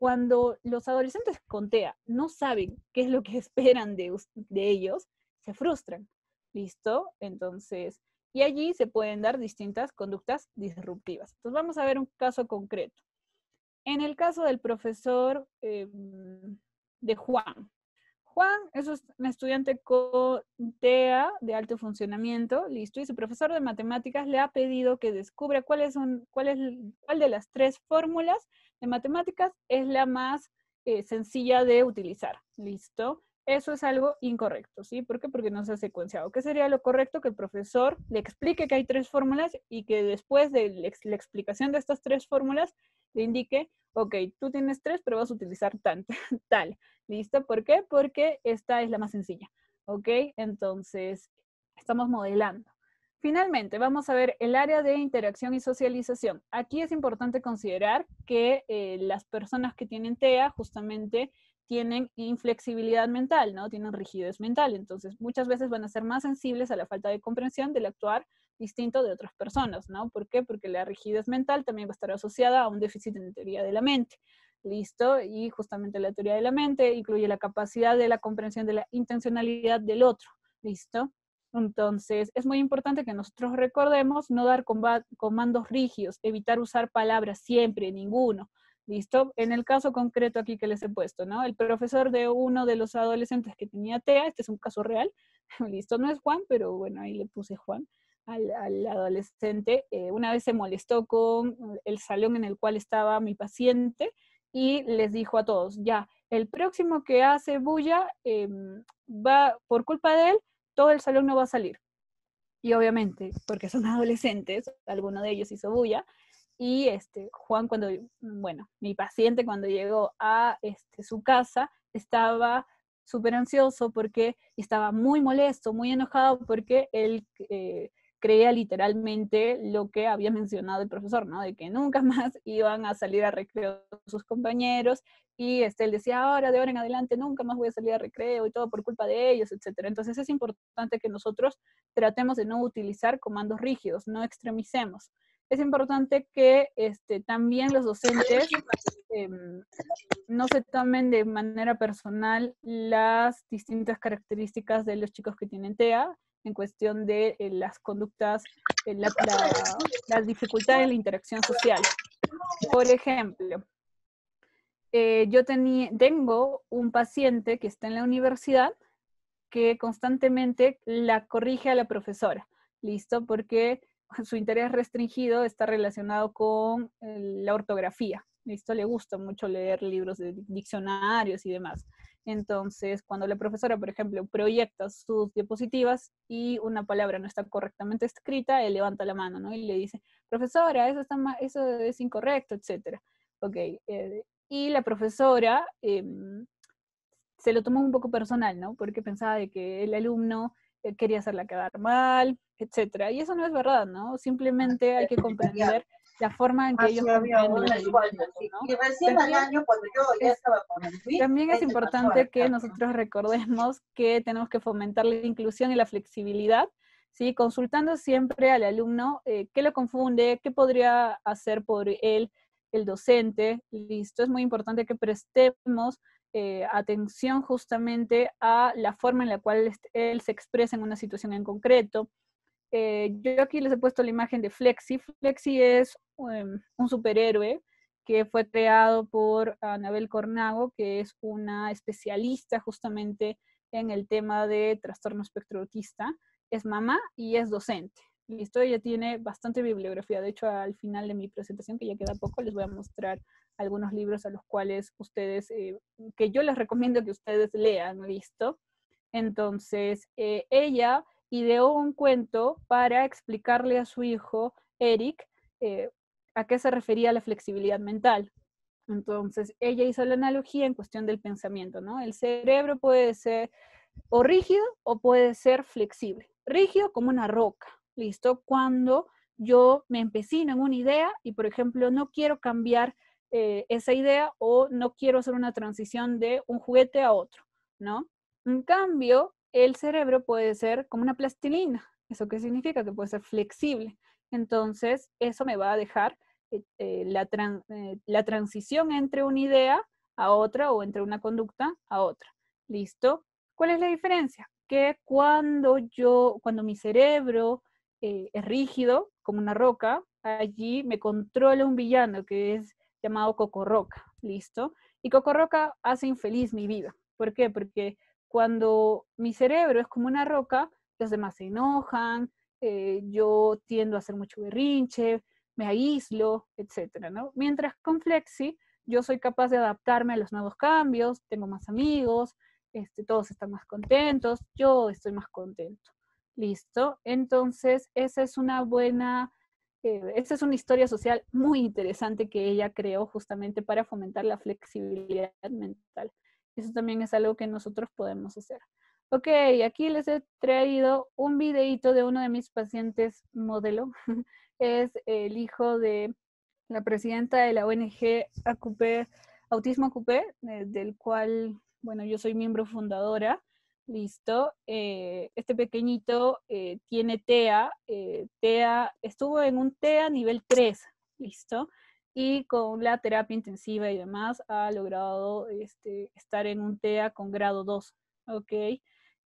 Cuando los adolescentes con TEA no saben qué es lo que esperan de, de ellos, se frustran. ¿Listo? Entonces, y allí se pueden dar distintas conductas disruptivas. Entonces, vamos a ver un caso concreto. En el caso del profesor em, de Juan. Juan es un estudiante con TEA de alto funcionamiento, listo, y su profesor de matemáticas le ha pedido que descubra cuáles son, cuál, es, cuál de las tres fórmulas de matemáticas es la más eh, sencilla de utilizar, listo. Eso es algo incorrecto, ¿sí? ¿Por qué? Porque no se ha secuenciado. ¿Qué sería lo correcto? Que el profesor le explique que hay tres fórmulas y que después de la explicación de estas tres fórmulas le indique, ok, tú tienes tres, pero vas a utilizar tan, tal. ¿Listo? ¿Por qué? Porque esta es la más sencilla. ¿Ok? Entonces, estamos modelando. Finalmente, vamos a ver el área de interacción y socialización. Aquí es importante considerar que eh, las personas que tienen TEA justamente tienen inflexibilidad mental, ¿no? Tienen rigidez mental. Entonces, muchas veces van a ser más sensibles a la falta de comprensión del actuar distinto de otras personas, ¿no? ¿Por qué? Porque la rigidez mental también va a estar asociada a un déficit en teoría de la mente. ¿Listo? Y justamente la teoría de la mente incluye la capacidad de la comprensión de la intencionalidad del otro. ¿Listo? Entonces, es muy importante que nosotros recordemos no dar comandos rígidos, evitar usar palabras siempre, ninguno. ¿Listo? En el caso concreto aquí que les he puesto, ¿no? El profesor de uno de los adolescentes que tenía TEA, este es un caso real, ¿listo? No es Juan, pero bueno, ahí le puse Juan al, adolescente. Eh, una vez se molestó con el salón en el cual estaba mi paciente y les dijo a todos, ya, el próximo que hace bulla, em, va, por culpa de él, todo el salón no va a salir. Y obviamente, porque son adolescentes, alguno de ellos hizo bulla, y este, Juan, cuando, bueno, mi paciente cuando llegó a este, su casa, estaba súper ansioso porque estaba muy molesto, muy enojado porque él eh, creía literalmente lo que había mencionado el profesor, ¿no? De que nunca más iban a salir a recreo sus compañeros y este, él decía, ahora de ahora en adelante nunca más voy a salir a recreo y todo por culpa de ellos, etcétera. Entonces es importante que nosotros tratemos de no utilizar comandos rígidos, no extremicemos es importante que este, también los docentes em, no se tomen de manera personal las distintas características de los chicos que tienen TEA en cuestión de eh, las conductas, eh, la, las dificultades en la interacción social. Por ejemplo, eh, yo tengo un paciente que está en la universidad que constantemente la corrige a la profesora, ¿listo? Porque su interés restringido está relacionado con la ortografía. Esto le gusta mucho leer libros de diccionarios y demás. Entonces, cuando la profesora, por ejemplo, proyecta sus diapositivas y una palabra no está correctamente escrita, él levanta la mano, ¿no? Y le dice, profesora, eso, está eso es incorrecto, etc. Ok. Eh, y la profesora em, se lo tomó un poco personal, ¿no? Porque pensaba de que el alumno quería hacerla quedar mal, etcétera. Y eso no es verdad, ¿no? Simplemente hay que comprender la forma en que ellos comprenden. También es importante que nosotros recordemos que tenemos que fomentar la inclusión y la flexibilidad, ¿sí? Consultando siempre al alumno eh, qué lo confunde, qué podría hacer por él el docente, listo. Es muy importante que prestemos eh, atención justamente a la forma en la cual él se expresa en una situación en concreto. Eh, yo aquí les he puesto la imagen de Flexi. Flexi es em, un superhéroe que fue creado por Anabel Cornago, que es una especialista justamente en el tema de trastorno espectro autista. Es mamá y es docente. Listo, ella tiene bastante bibliografía. De hecho, al final de mi presentación, que ya queda poco, les voy a mostrar algunos libros a los cuales ustedes, eh, que yo les recomiendo que ustedes lean, ¿listo? Entonces, eh, ella ideó un cuento para explicarle a su hijo, Eric, eh, a qué se refería la flexibilidad mental. Entonces, ella hizo la analogía en cuestión del pensamiento, ¿no? El cerebro puede ser o rígido o puede ser flexible. Rígido como una roca, ¿listo? Cuando yo me empecino en una idea y, por ejemplo, no quiero cambiar eh, esa idea o no quiero hacer una transición de un juguete a otro, ¿no? En cambio, el cerebro puede ser como una plastilina. ¿Eso qué significa? Que puede ser flexible. Entonces, eso me va a dejar eh, eh, la, la transición entre una idea a otra o entre una conducta a otra. ¿Listo? ¿Cuál es la diferencia? Que cuando yo, cuando mi cerebro es rígido, como una roca, allí me controla un villano que es llamado Cocorroca, ¿listo? Y Cocorroca hace infeliz mi vida. ¿Por qué? Porque cuando mi cerebro es como una roca, los demás se enojan, eh, yo tiendo a hacer mucho berrinche, me aíslo, etcétera, ¿no? Mientras con Flexi yo soy capaz de adaptarme a los nuevos cambios, tengo más amigos, este, todos están más contentos, yo estoy más contento. ¿Listo? Entonces, esa es una buena eh, es una historia social muy interesante que ella creó justamente para fomentar la flexibilidad mental. Eso también es algo que nosotros podemos hacer. Ok, aquí les he traído un videito de uno de mis pacientes modelo. es el hijo de la presidenta de la ONG Autismo ACUP, eh, del cual, bueno, yo soy miembro fundadora. Listo. Eh, este pequeñito eh, tiene TEA. Eh, TEA estuvo en un TEA nivel 3. Listo. Y con la terapia intensiva y demás ha logrado este, estar en un TEA con grado 2. ¿Ok?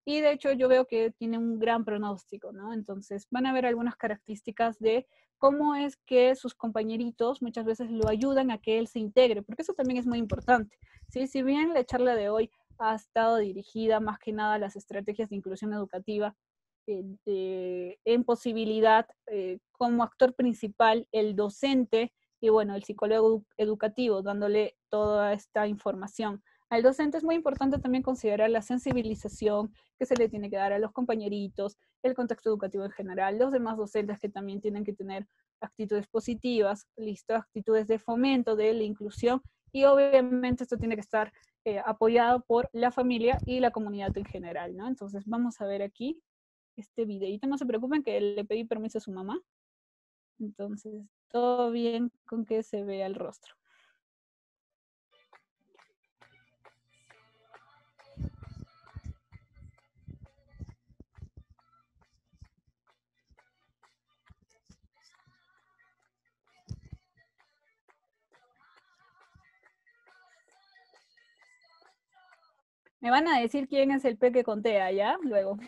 Y de hecho yo veo que tiene un gran pronóstico, ¿no? Entonces van a ver algunas características de cómo es que sus compañeritos muchas veces lo ayudan a que él se integre, porque eso también es muy importante. ¿sí? Si bien la charla de hoy ha estado dirigida más que nada a las estrategias de inclusión educativa, eh, en posibilidad eh, como actor principal el docente y bueno, el psicólogo educativo dándole toda esta información. Al docente es muy importante también considerar la sensibilización que se le tiene que dar a los compañeritos, el contexto educativo en general, los demás docentes que también tienen que tener actitudes positivas, listo, actitudes de fomento de la inclusión y obviamente esto tiene que estar eh, apoyado por la familia y la comunidad en general, ¿no? Entonces vamos a ver aquí este videito. No se preocupen que le pedí permiso a su mamá. Entonces, todo bien con que se vea el rostro. Me van a decir quién es el peque con TEA, ¿ya? Luego.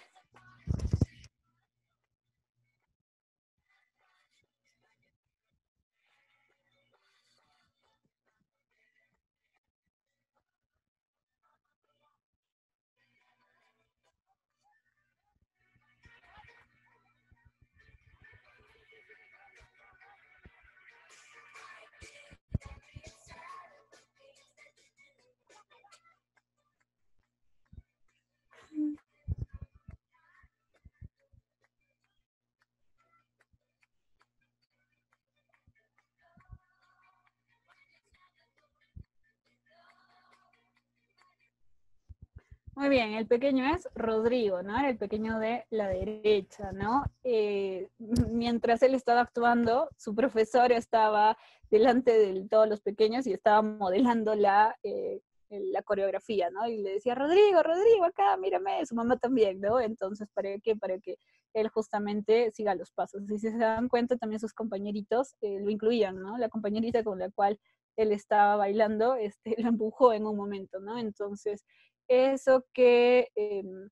Bien, el pequeño es Rodrigo, ¿no? El pequeño de la derecha, ¿no? Eh, mientras él estaba actuando, su profesor estaba delante de todos los pequeños y estaba modelando la, eh, la coreografía, ¿no? Y le decía, Rodrigo, Rodrigo, acá, mírame, su mamá también, ¿no? Entonces, ¿para qué? Para que él justamente siga los pasos. Y si se dan cuenta, también sus compañeritos eh, lo incluían, ¿no? La compañerita con la cual él estaba bailando, este, lo empujó en un momento, ¿no? Entonces, ¿Eso qué, em,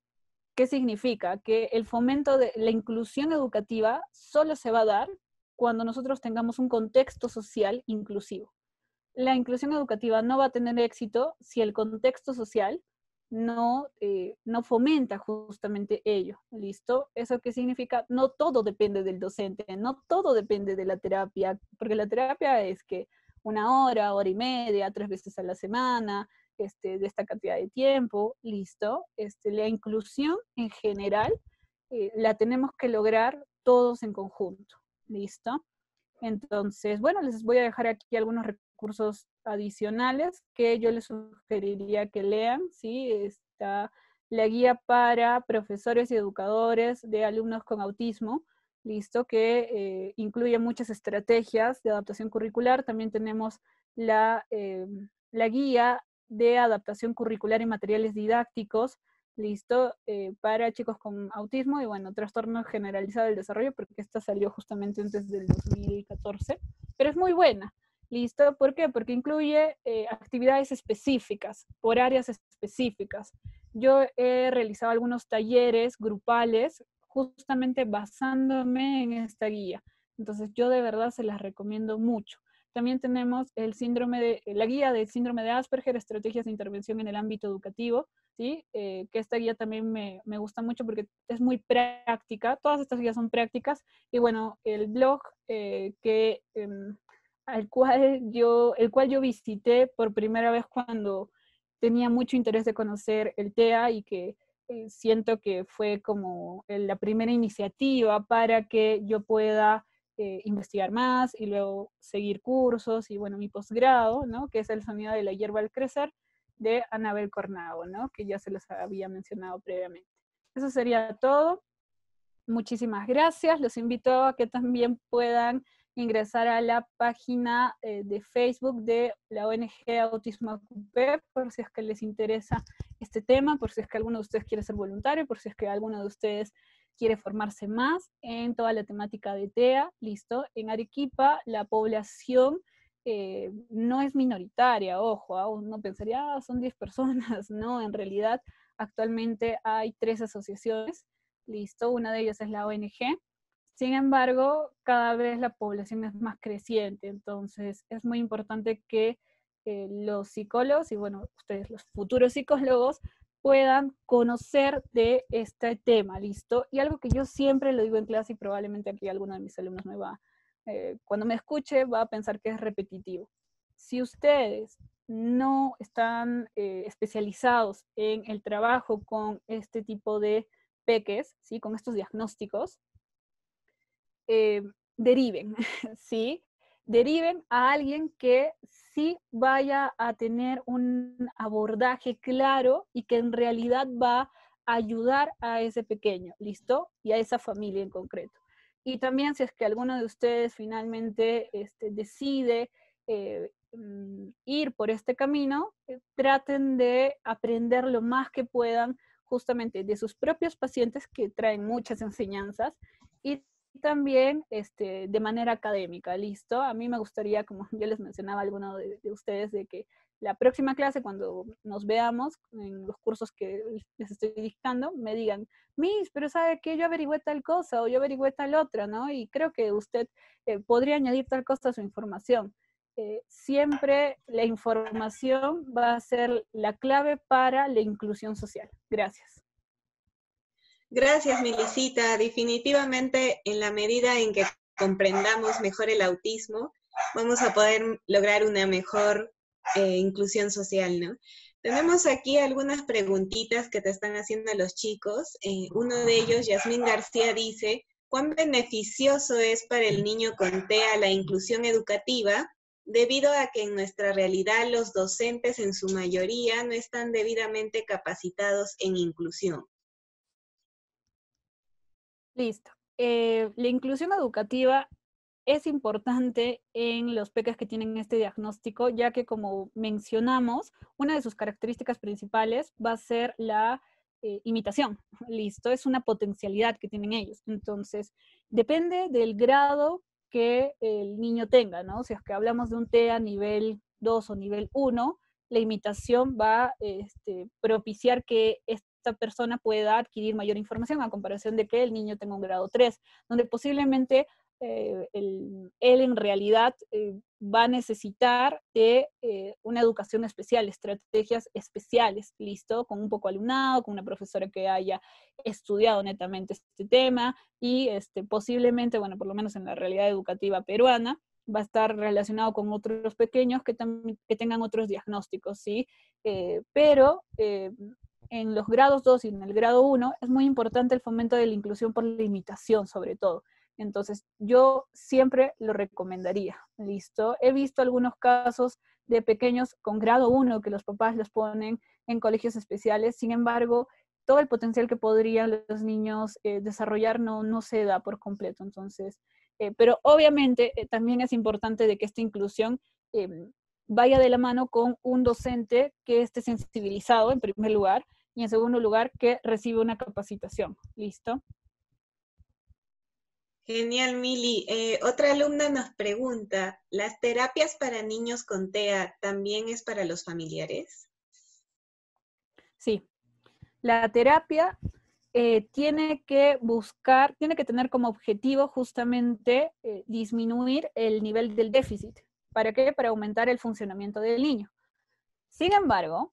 qué significa? Que el fomento de la inclusión educativa solo se va a dar cuando nosotros tengamos un contexto social inclusivo. La inclusión educativa no va a tener éxito si el contexto social no, eh, no fomenta justamente ello. ¿Listo? ¿Eso qué significa? No todo depende del docente, no todo depende de la terapia, porque la terapia es que una hora, hora y media, tres veces a la semana, este, de esta cantidad de tiempo, listo. Este, la inclusión en general eh, la tenemos que lograr todos en conjunto, listo. Entonces, bueno, les voy a dejar aquí algunos recursos adicionales que yo les sugeriría que lean, ¿sí? Está la guía para profesores y educadores de alumnos con autismo, listo, que eh, incluye muchas estrategias de adaptación curricular. También tenemos la, eh, la guía de adaptación curricular y materiales didácticos, listo, eh, para chicos con autismo y bueno, trastorno generalizado del desarrollo, porque esta salió justamente antes del 2014, pero es muy buena, listo, ¿por qué? Porque incluye actividades específicas, por áreas específicas. Yo he realizado algunos talleres grupales justamente basándome en esta guía. Entonces yo de verdad se las recomiendo mucho. También tenemos el síndrome de, la guía del síndrome de Asperger, estrategias de intervención en el ámbito educativo, ¿sí? Eh, que esta guía también me, me, gusta mucho porque es muy práctica, todas estas guías son prácticas, y bueno, el blog eh, que, em, al cual yo, el cual yo visité por primera vez cuando tenía mucho interés de conocer el TEA y que eh, siento que fue como la primera iniciativa para que yo pueda eh, investigar más y luego seguir cursos y bueno, mi posgrado, ¿no? Que es el sonido de la hierba al crecer de Anabel Cornado, ¿no? Que ya se los había mencionado previamente. Eso sería todo. Muchísimas gracias. Los invito a que también puedan ingresar a la página eh, de Facebook de la ONG Autismo ACUPE por si es que les interesa este tema, por si es que alguno de ustedes quiere ser voluntario, por si es que alguno de ustedes quiere formarse más en toda la temática de TEA, listo. En Arequipa la población eh, no es minoritaria, ojo, ¿ah? uno pensaría, ah, son 10 personas, no, en realidad actualmente hay tres asociaciones, listo, una de ellas es la ONG, sin embargo, cada vez la población es más creciente, entonces es muy importante que eh, los psicólogos y bueno, ustedes los futuros psicólogos puedan conocer de este tema, ¿listo? Y algo que yo siempre lo digo en clase y probablemente aquí alguno de mis alumnos me va, eh, cuando me escuche va a pensar que es repetitivo. Si ustedes no están eh, especializados en el trabajo con este tipo de peques, ¿sí? con estos diagnósticos, eh, deriven, ¿sí? Deriven a alguien que sí vaya a tener un abordaje claro y que en realidad va a ayudar a ese pequeño, ¿listo? Y a esa familia en concreto. Y también si es que alguno de ustedes finalmente este, decide eh, mm, ir por este camino, eh, traten de aprender lo más que puedan justamente de sus propios pacientes que traen muchas enseñanzas y también este, de manera académica, ¿listo? A mí me gustaría, como yo les mencionaba a alguno de, ustedes, de que la próxima clase, cuando nos veamos en los cursos que les estoy dictando, me digan, Miss, pero ¿sabe qué? Yo averigüé tal cosa o yo averigüé tal otra, ¿no? Y creo que usted eh, podría añadir tal cosa a su información. Eh, siempre la información va a ser la clave para la inclusión social. Gracias.
Gracias, Melisita. Definitivamente, en la medida en que comprendamos mejor el autismo, vamos a poder lograr una mejor eh, inclusión social, ¿no? Tenemos aquí algunas preguntitas que te están haciendo los chicos. Eh, uno de ellos, Yasmín García, dice, ¿cuán beneficioso es para el niño con TEA la inclusión educativa debido a que en nuestra realidad los docentes en su mayoría no están debidamente capacitados en inclusión?
Listo. Eh, la inclusión educativa es importante en los peques que tienen este diagnóstico, ya que como mencionamos, una de sus características principales va a ser la eh, imitación. Listo, es una potencialidad que tienen ellos. Entonces, depende del grado que el niño tenga, ¿no? Si es que hablamos de un TEA nivel 2 o nivel 1, la imitación va a este, propiciar que esta persona pueda adquirir mayor información a comparación de que el niño tenga un grado 3, donde posiblemente eh, él en realidad eh, va a necesitar de eh, una educación especial, estrategias especiales, listo, con un poco alumnado, con una profesora que haya estudiado netamente este tema y este, posiblemente, bueno, por lo menos en la realidad educativa peruana, va a estar relacionado con otros pequeños que, que tengan otros diagnósticos, ¿sí? Pero eh, en los grados 2 y en el grado 1 es muy importante el fomento de la inclusión por limitación, sobre todo. Entonces, yo siempre lo recomendaría, ¿listo? He visto algunos casos de pequeños con grado 1 que los papás los ponen en colegios especiales, sin embargo, todo el potencial que podrían los niños eh, desarrollar no, no se da por completo. Entonces, eh, pero obviamente eh, también es importante de que esta inclusión em, vaya de la mano con un docente que esté sensibilizado en primer lugar y en segundo lugar que reciba una capacitación. ¿Listo?
Genial, Mili. otra alumna nos pregunta, ¿las terapias para niños con TEA también es para los familiares?
Sí, la terapia eh, tiene que buscar, tiene que tener como objetivo justamente eh, disminuir el nivel del déficit. ¿Para qué? Para aumentar el funcionamiento del niño. Sin embargo,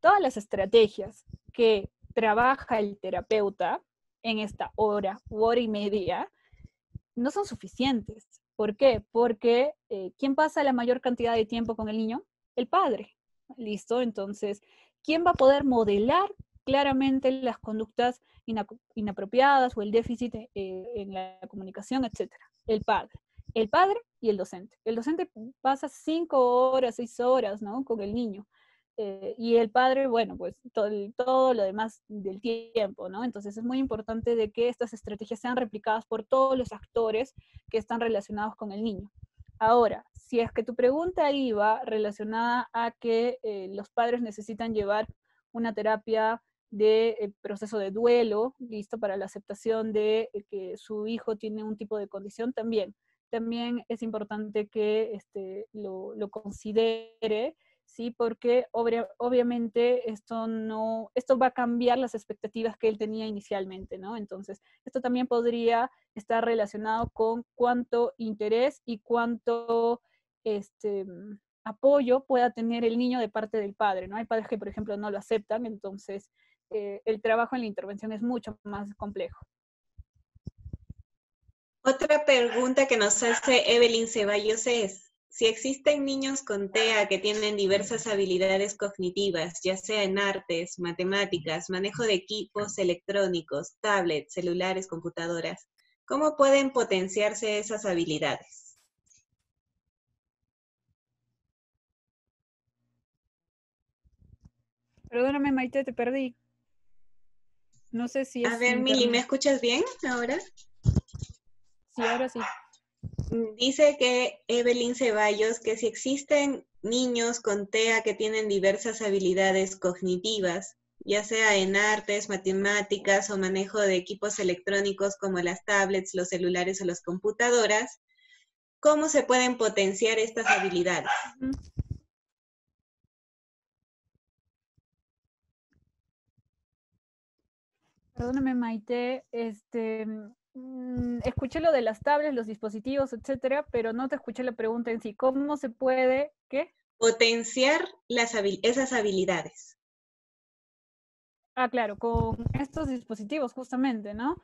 todas las estrategias que trabaja el terapeuta en esta hora u hora y media no son suficientes. ¿Por qué? Porque eh, ¿quién pasa la mayor cantidad de tiempo con el niño? El padre. ¿Listo? Entonces, ¿quién va a poder modelar claramente las conductas inapropiadas o el déficit eh, en la comunicación, etcétera. El padre. El padre y el docente. El docente pasa cinco horas, seis horas, ¿no? Con el niño. Eh, y el padre, bueno, pues todo, lo demás del tiempo, ¿no? Entonces es muy importante de que estas estrategias sean replicadas por todos los actores que están relacionados con el niño. Ahora, si es que tu pregunta iba relacionada a que eh, los padres necesitan llevar una terapia de eh, proceso de duelo, listo, para la aceptación de que su hijo tiene un tipo de condición también. También es importante que este, lo, considere, ¿sí? Porque obviamente esto, no, esto va a cambiar las expectativas que él tenía inicialmente, ¿no? Entonces, esto también podría estar relacionado con cuánto interés y cuánto este, apoyo pueda tener el niño de parte del padre, ¿no? Hay padres que, por ejemplo, no lo aceptan, entonces eh, el trabajo en la intervención es mucho más complejo.
Otra pregunta que nos hace Evelyn Ceballos es, si existen niños con TEA que tienen diversas habilidades cognitivas, ya sea en artes, matemáticas, manejo de equipos electrónicos, tablets, celulares, computadoras, ¿cómo pueden potenciarse esas habilidades?
Perdóname, Maite, te perdí. No sé si
es. A ver, Mili, ¿me escuchas bien ahora?
Sí, ahora sí.
Dice que Evelyn Ceballos que si existen niños con TEA que tienen diversas habilidades cognitivas, ya sea en artes, matemáticas o manejo de equipos electrónicos como las tablets, los celulares o las computadoras, ¿cómo se pueden potenciar estas habilidades?
Perdóname, Maite, este, mm, escuché lo de las tablets, los dispositivos, etcétera, pero no te escuché la pregunta en sí. ¿Cómo se puede, qué?
Potenciar las esas habilidades.
Ah, claro, con estos dispositivos justamente, ¿no?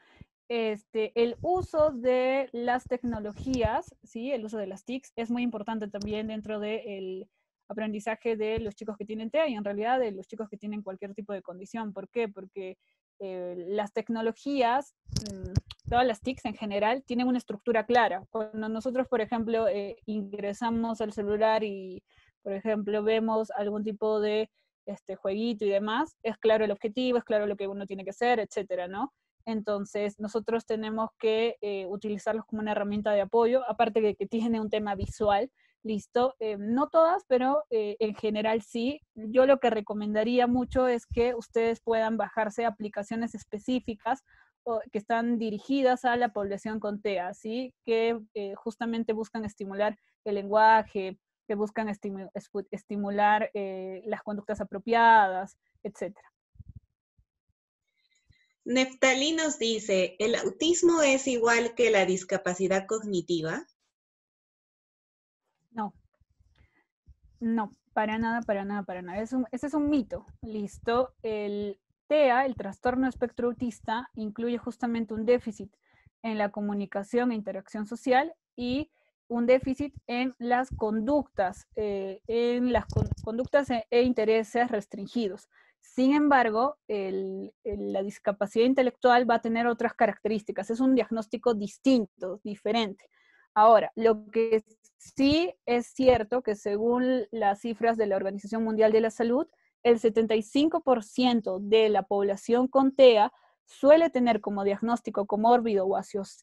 Este, el uso de las tecnologías, ¿sí? El uso de las TICs es muy importante también dentro del aprendizaje de los chicos que tienen TEA y en realidad de los chicos que tienen cualquier tipo de condición. ¿Por qué? Porque eh, las tecnologías, mm, todas las TICs en general, tienen una estructura clara. Cuando nosotros, por ejemplo, eh, ingresamos al celular y, por ejemplo, vemos algún tipo de este, jueguito y demás, es claro el objetivo, es claro lo que uno tiene que hacer, etcétera, ¿no? Entonces, nosotros tenemos que eh, utilizarlos como una herramienta de apoyo, aparte de que tiene un tema visual, listo. Eh, no todas, pero eh, en general sí. Yo lo que recomendaría mucho es que ustedes puedan bajarse aplicaciones específicas que están dirigidas a la población con TEA, que eh, justamente buscan estimular el lenguaje, que buscan estimular las conductas apropiadas, etc.
Neftalí nos dice, ¿el autismo es igual que la discapacidad cognitiva?
No. No, para nada, para nada, para nada. Es un, ese es un mito. Listo. El TEA, el trastorno espectro autista, incluye justamente un déficit en la comunicación e interacción social y un déficit en las conductas, eh, en las conductas e, e, intereses restringidos. Sin embargo, la discapacidad intelectual va a tener otras características. Es un diagnóstico distinto, diferente. Ahora, lo que sí es cierto que según las cifras de la Organización Mundial de la Salud, el 75% de la población con TEA suele tener como diagnóstico comórbido o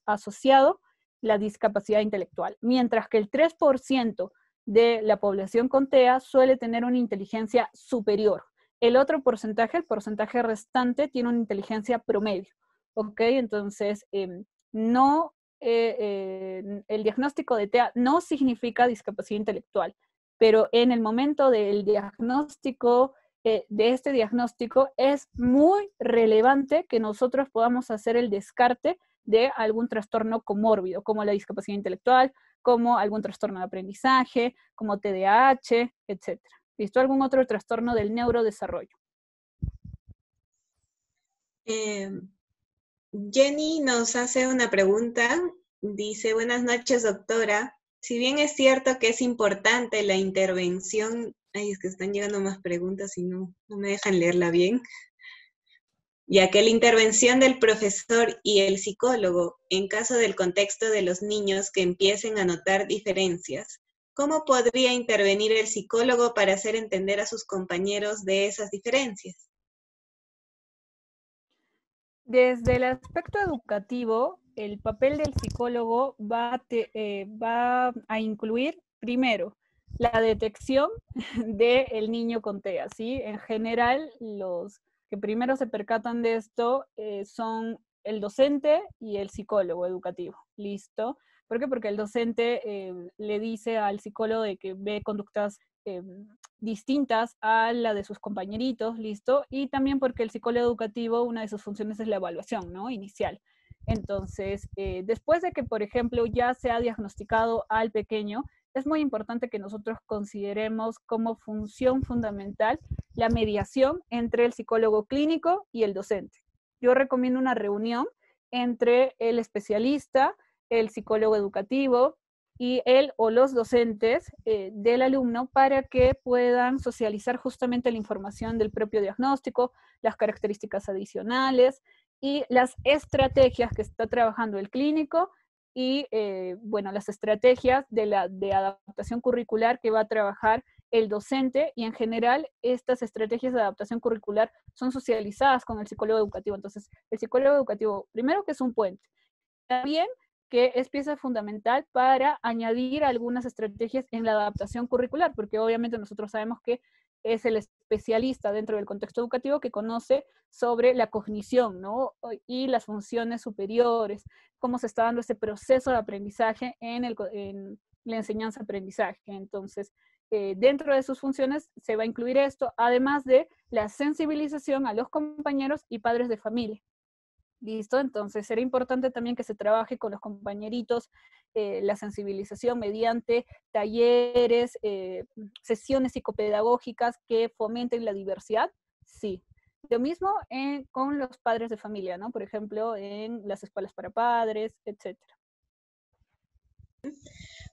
asociado la discapacidad intelectual, mientras que el 3% de la población con TEA suele tener una inteligencia superior. El otro porcentaje, el porcentaje restante, tiene una inteligencia promedio. ¿Ok? Entonces, em, no, eh, el diagnóstico de TEA no significa discapacidad intelectual, pero en el momento del diagnóstico eh, de este diagnóstico es muy relevante que nosotros podamos hacer el descarte de algún trastorno comórbido, como la discapacidad intelectual, como algún trastorno de aprendizaje, como TDAH, etc. ¿Visto algún otro trastorno del neurodesarrollo?
Eh, Jenny nos hace una pregunta. Dice, buenas noches, doctora. Si bien es cierto que es importante la intervención Ay, es que están llegando más preguntas y no, no me dejan leerla bien. Ya que la intervención del profesor y el psicólogo, en caso del contexto de los niños que empiecen a notar diferencias, ¿cómo podría intervenir el psicólogo para hacer entender a sus compañeros de esas diferencias?
Desde el aspecto educativo, el papel del psicólogo va eh, a incluir, primero, la detección del niño con TEA, ¿sí? En general, los que primero se percatan de esto eh, son el docente y el psicólogo educativo, ¿listo? ¿Por qué? Porque el docente eh, le dice al psicólogo de que ve conductas eh, distintas a la de sus compañeritos, ¿listo? Y también porque el psicólogo educativo, una de sus funciones es la evaluación, ¿no? Inicial. Entonces, después de que, por ejemplo, ya se ha diagnosticado al pequeño, es muy importante que nosotros consideremos como función fundamental la mediación entre el psicólogo clínico y el docente. Yo recomiendo una reunión entre el especialista, el psicólogo educativo y él o los docentes eh, del alumno para que puedan socializar justamente la información del propio diagnóstico, las características adicionales y las estrategias que está trabajando el clínico y, eh, bueno, las estrategias de, la, de adaptación curricular que va a trabajar el docente y en general estas estrategias de adaptación curricular son socializadas con el psicólogo educativo. Entonces, el psicólogo educativo, primero que es un puente, también que es pieza fundamental para añadir algunas estrategias en la adaptación curricular, porque obviamente nosotros sabemos que es el especialista dentro del contexto educativo que conoce sobre la cognición, ¿no? Y las funciones superiores, cómo se está dando ese proceso de aprendizaje en, el, en la enseñanza-aprendizaje. Entonces, eh, dentro de sus funciones se va a incluir esto, además de la sensibilización a los compañeros y padres de familia. ¿Listo? Entonces, será importante también que se trabaje con los compañeritos eh, la sensibilización mediante talleres, eh, sesiones psicopedagógicas que fomenten la diversidad. Sí. Lo mismo con los padres de familia, ¿no? Por ejemplo, en las escuelas para padres, etcétera.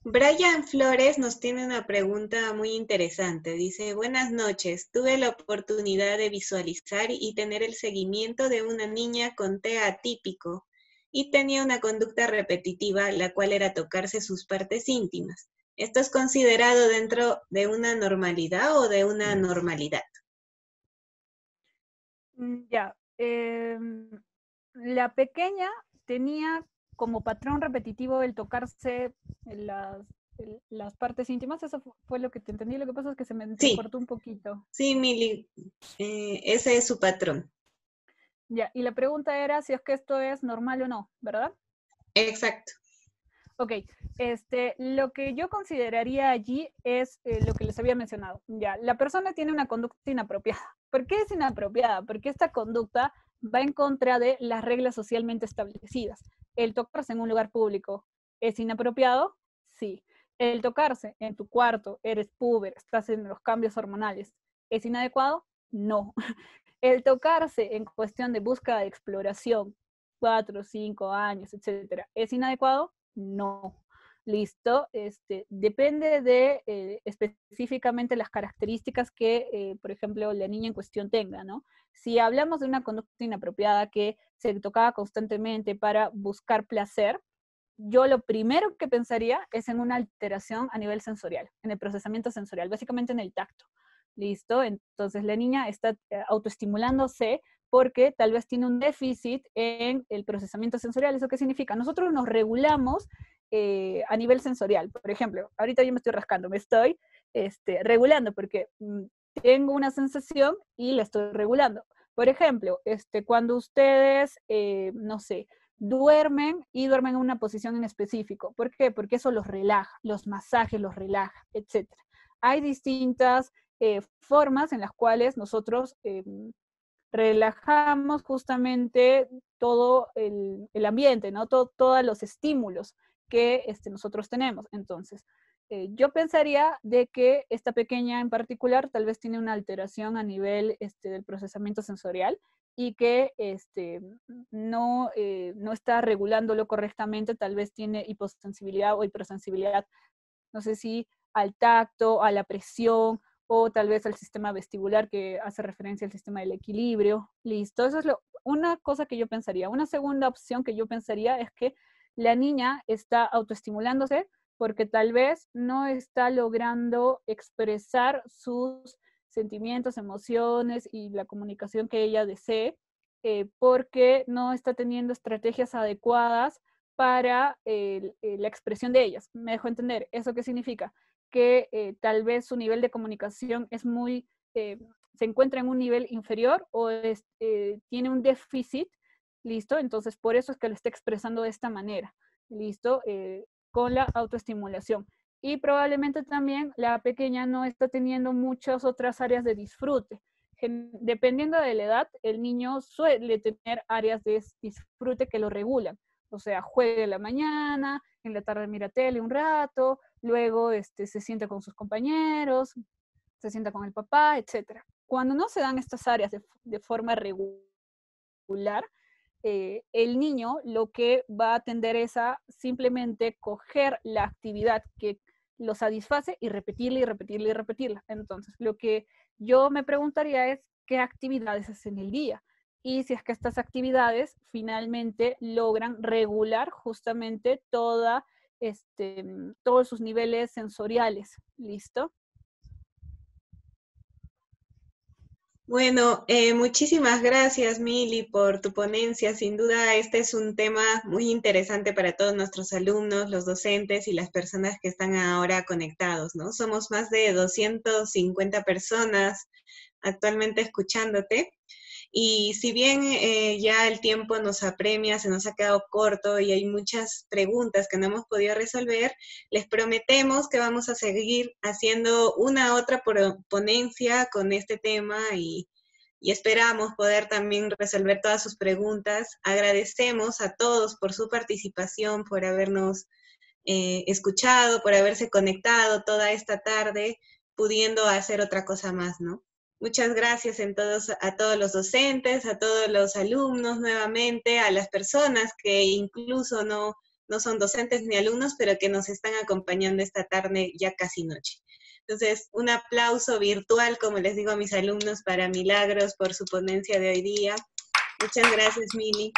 Brian Flores nos tiene una pregunta muy interesante. Dice, buenas noches, tuve la oportunidad de visualizar y tener el seguimiento de una niña con TEA atípico y tenía una conducta repetitiva, la cual era tocarse sus partes íntimas. ¿Esto es considerado dentro de una normalidad o de una normalidad?
Mm, ya, em, la pequeña tenía como patrón repetitivo el tocarse las, las partes íntimas, eso fue lo que te entendí, lo que pasa es que se me cortó un poquito.
Sí, Mili, eh, ese es su patrón.
Ya, y la pregunta era si es que esto es normal o no, ¿verdad?
Exacto.
Ok, este, lo que yo consideraría allí es eh, lo que les había mencionado. Ya, la persona tiene una conducta inapropiada. ¿Por qué es inapropiada? Porque esta conducta va en contra de las reglas socialmente establecidas el tocarse en un lugar público es inapropiado, sí. El tocarse en tu cuarto, eres puber, estás en los cambios hormonales, ¿es inadecuado? No. El tocarse en cuestión de búsqueda de exploración, cuatro, cinco años, etcétera, ¿es inadecuado? No. Listo, este, depende de eh, específicamente las características que, eh, por ejemplo, la niña en cuestión tenga, ¿no? Si hablamos de una conducta inapropiada que se tocaba constantemente para buscar placer, yo lo primero que pensaría es en una alteración a nivel sensorial, en el procesamiento sensorial, básicamente en el tacto. ¿Listo? Entonces la niña está eh, autoestimulándose porque tal vez tiene un déficit en el procesamiento sensorial. ¿Eso qué significa? Nosotros nos regulamos eh, a nivel sensorial. Por ejemplo, ahorita yo me estoy rascando, me estoy este, regulando porque mm, tengo una sensación y la estoy regulando. Por ejemplo, este, cuando ustedes, eh, no sé, duermen y duermen en una posición en específico. ¿Por qué? Porque eso los relaja, los masajes los relaja, etc. Hay distintas eh, formas en las cuales nosotros em, relajamos justamente todo el, ambiente, ¿no? todos los estímulos que este, nosotros tenemos. Entonces, eh, yo pensaría de que esta pequeña en particular tal vez tiene una alteración a nivel este, del procesamiento sensorial y que este, no, eh, no está regulándolo correctamente, tal vez tiene hiposensibilidad o hipersensibilidad, no sé si al tacto, a la presión o tal vez al sistema vestibular que hace referencia al sistema del equilibrio. Listo, eso es lo, una cosa que yo pensaría. Una segunda opción que yo pensaría es que la niña está autoestimulándose porque tal vez no está logrando expresar sus sentimientos, emociones y la comunicación que ella desee, eh, porque no está teniendo estrategias adecuadas para eh, la expresión de ellas. Me dejo entender. ¿Eso qué significa? Que eh, tal vez su nivel de comunicación es muy, eh, se encuentra en un nivel inferior o eh, tiene un déficit, listo, entonces por eso es que lo está expresando de esta manera, listo, con la autoestimulación. Y probablemente también la pequeña no está teniendo muchas otras áreas de disfrute. Dependiendo de la edad, el niño suele tener áreas de disfrute que lo regulan. O sea, juega en la mañana, en la tarde mira tele un rato, luego este, se sienta con sus compañeros, se sienta con el papá, etc. Cuando no se dan estas áreas de, forma regular, eh, el niño lo que va a tender es a simplemente coger la actividad que lo satisface y repetirla y repetirla y repetirla. Entonces, lo que yo me preguntaría es qué actividades hacen el día y si es que estas actividades finalmente logran regular justamente este, mm, todos sus niveles sensoriales. ¿Listo?
Bueno, eh, muchísimas gracias, Mili, por tu ponencia. Sin duda, este es un tema muy interesante para todos nuestros alumnos, los docentes y las personas que están ahora conectados, ¿no? Somos más de 250 personas actualmente escuchándote. Y si bien eh, ya el tiempo nos apremia, se nos ha quedado corto y hay muchas preguntas que no hemos podido resolver, les prometemos que vamos a seguir haciendo una otra ponencia con este tema y, esperamos poder también resolver todas sus preguntas. Agradecemos a todos por su participación, por habernos eh, escuchado, por haberse conectado toda esta tarde, pudiendo hacer otra cosa más, ¿no? Muchas gracias en todos, a todos los docentes, a todos los alumnos nuevamente, a las personas que incluso no, no son docentes ni alumnos, pero que nos están acompañando esta tarde ya casi noche. Entonces, un aplauso virtual, como les digo a mis alumnos, para Milagros por su ponencia de hoy día. Muchas gracias, Mili.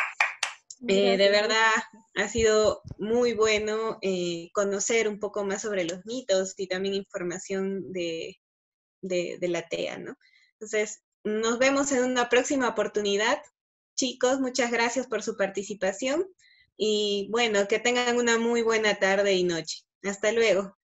Eh, de verdad, ha sido muy bueno eh, conocer un poco más sobre los mitos y también información de, de, de la TEA, ¿no? Entonces, nos vemos en una próxima oportunidad. Chicos, muchas gracias por su participación y bueno, que tengan una muy buena tarde y noche. Hasta luego.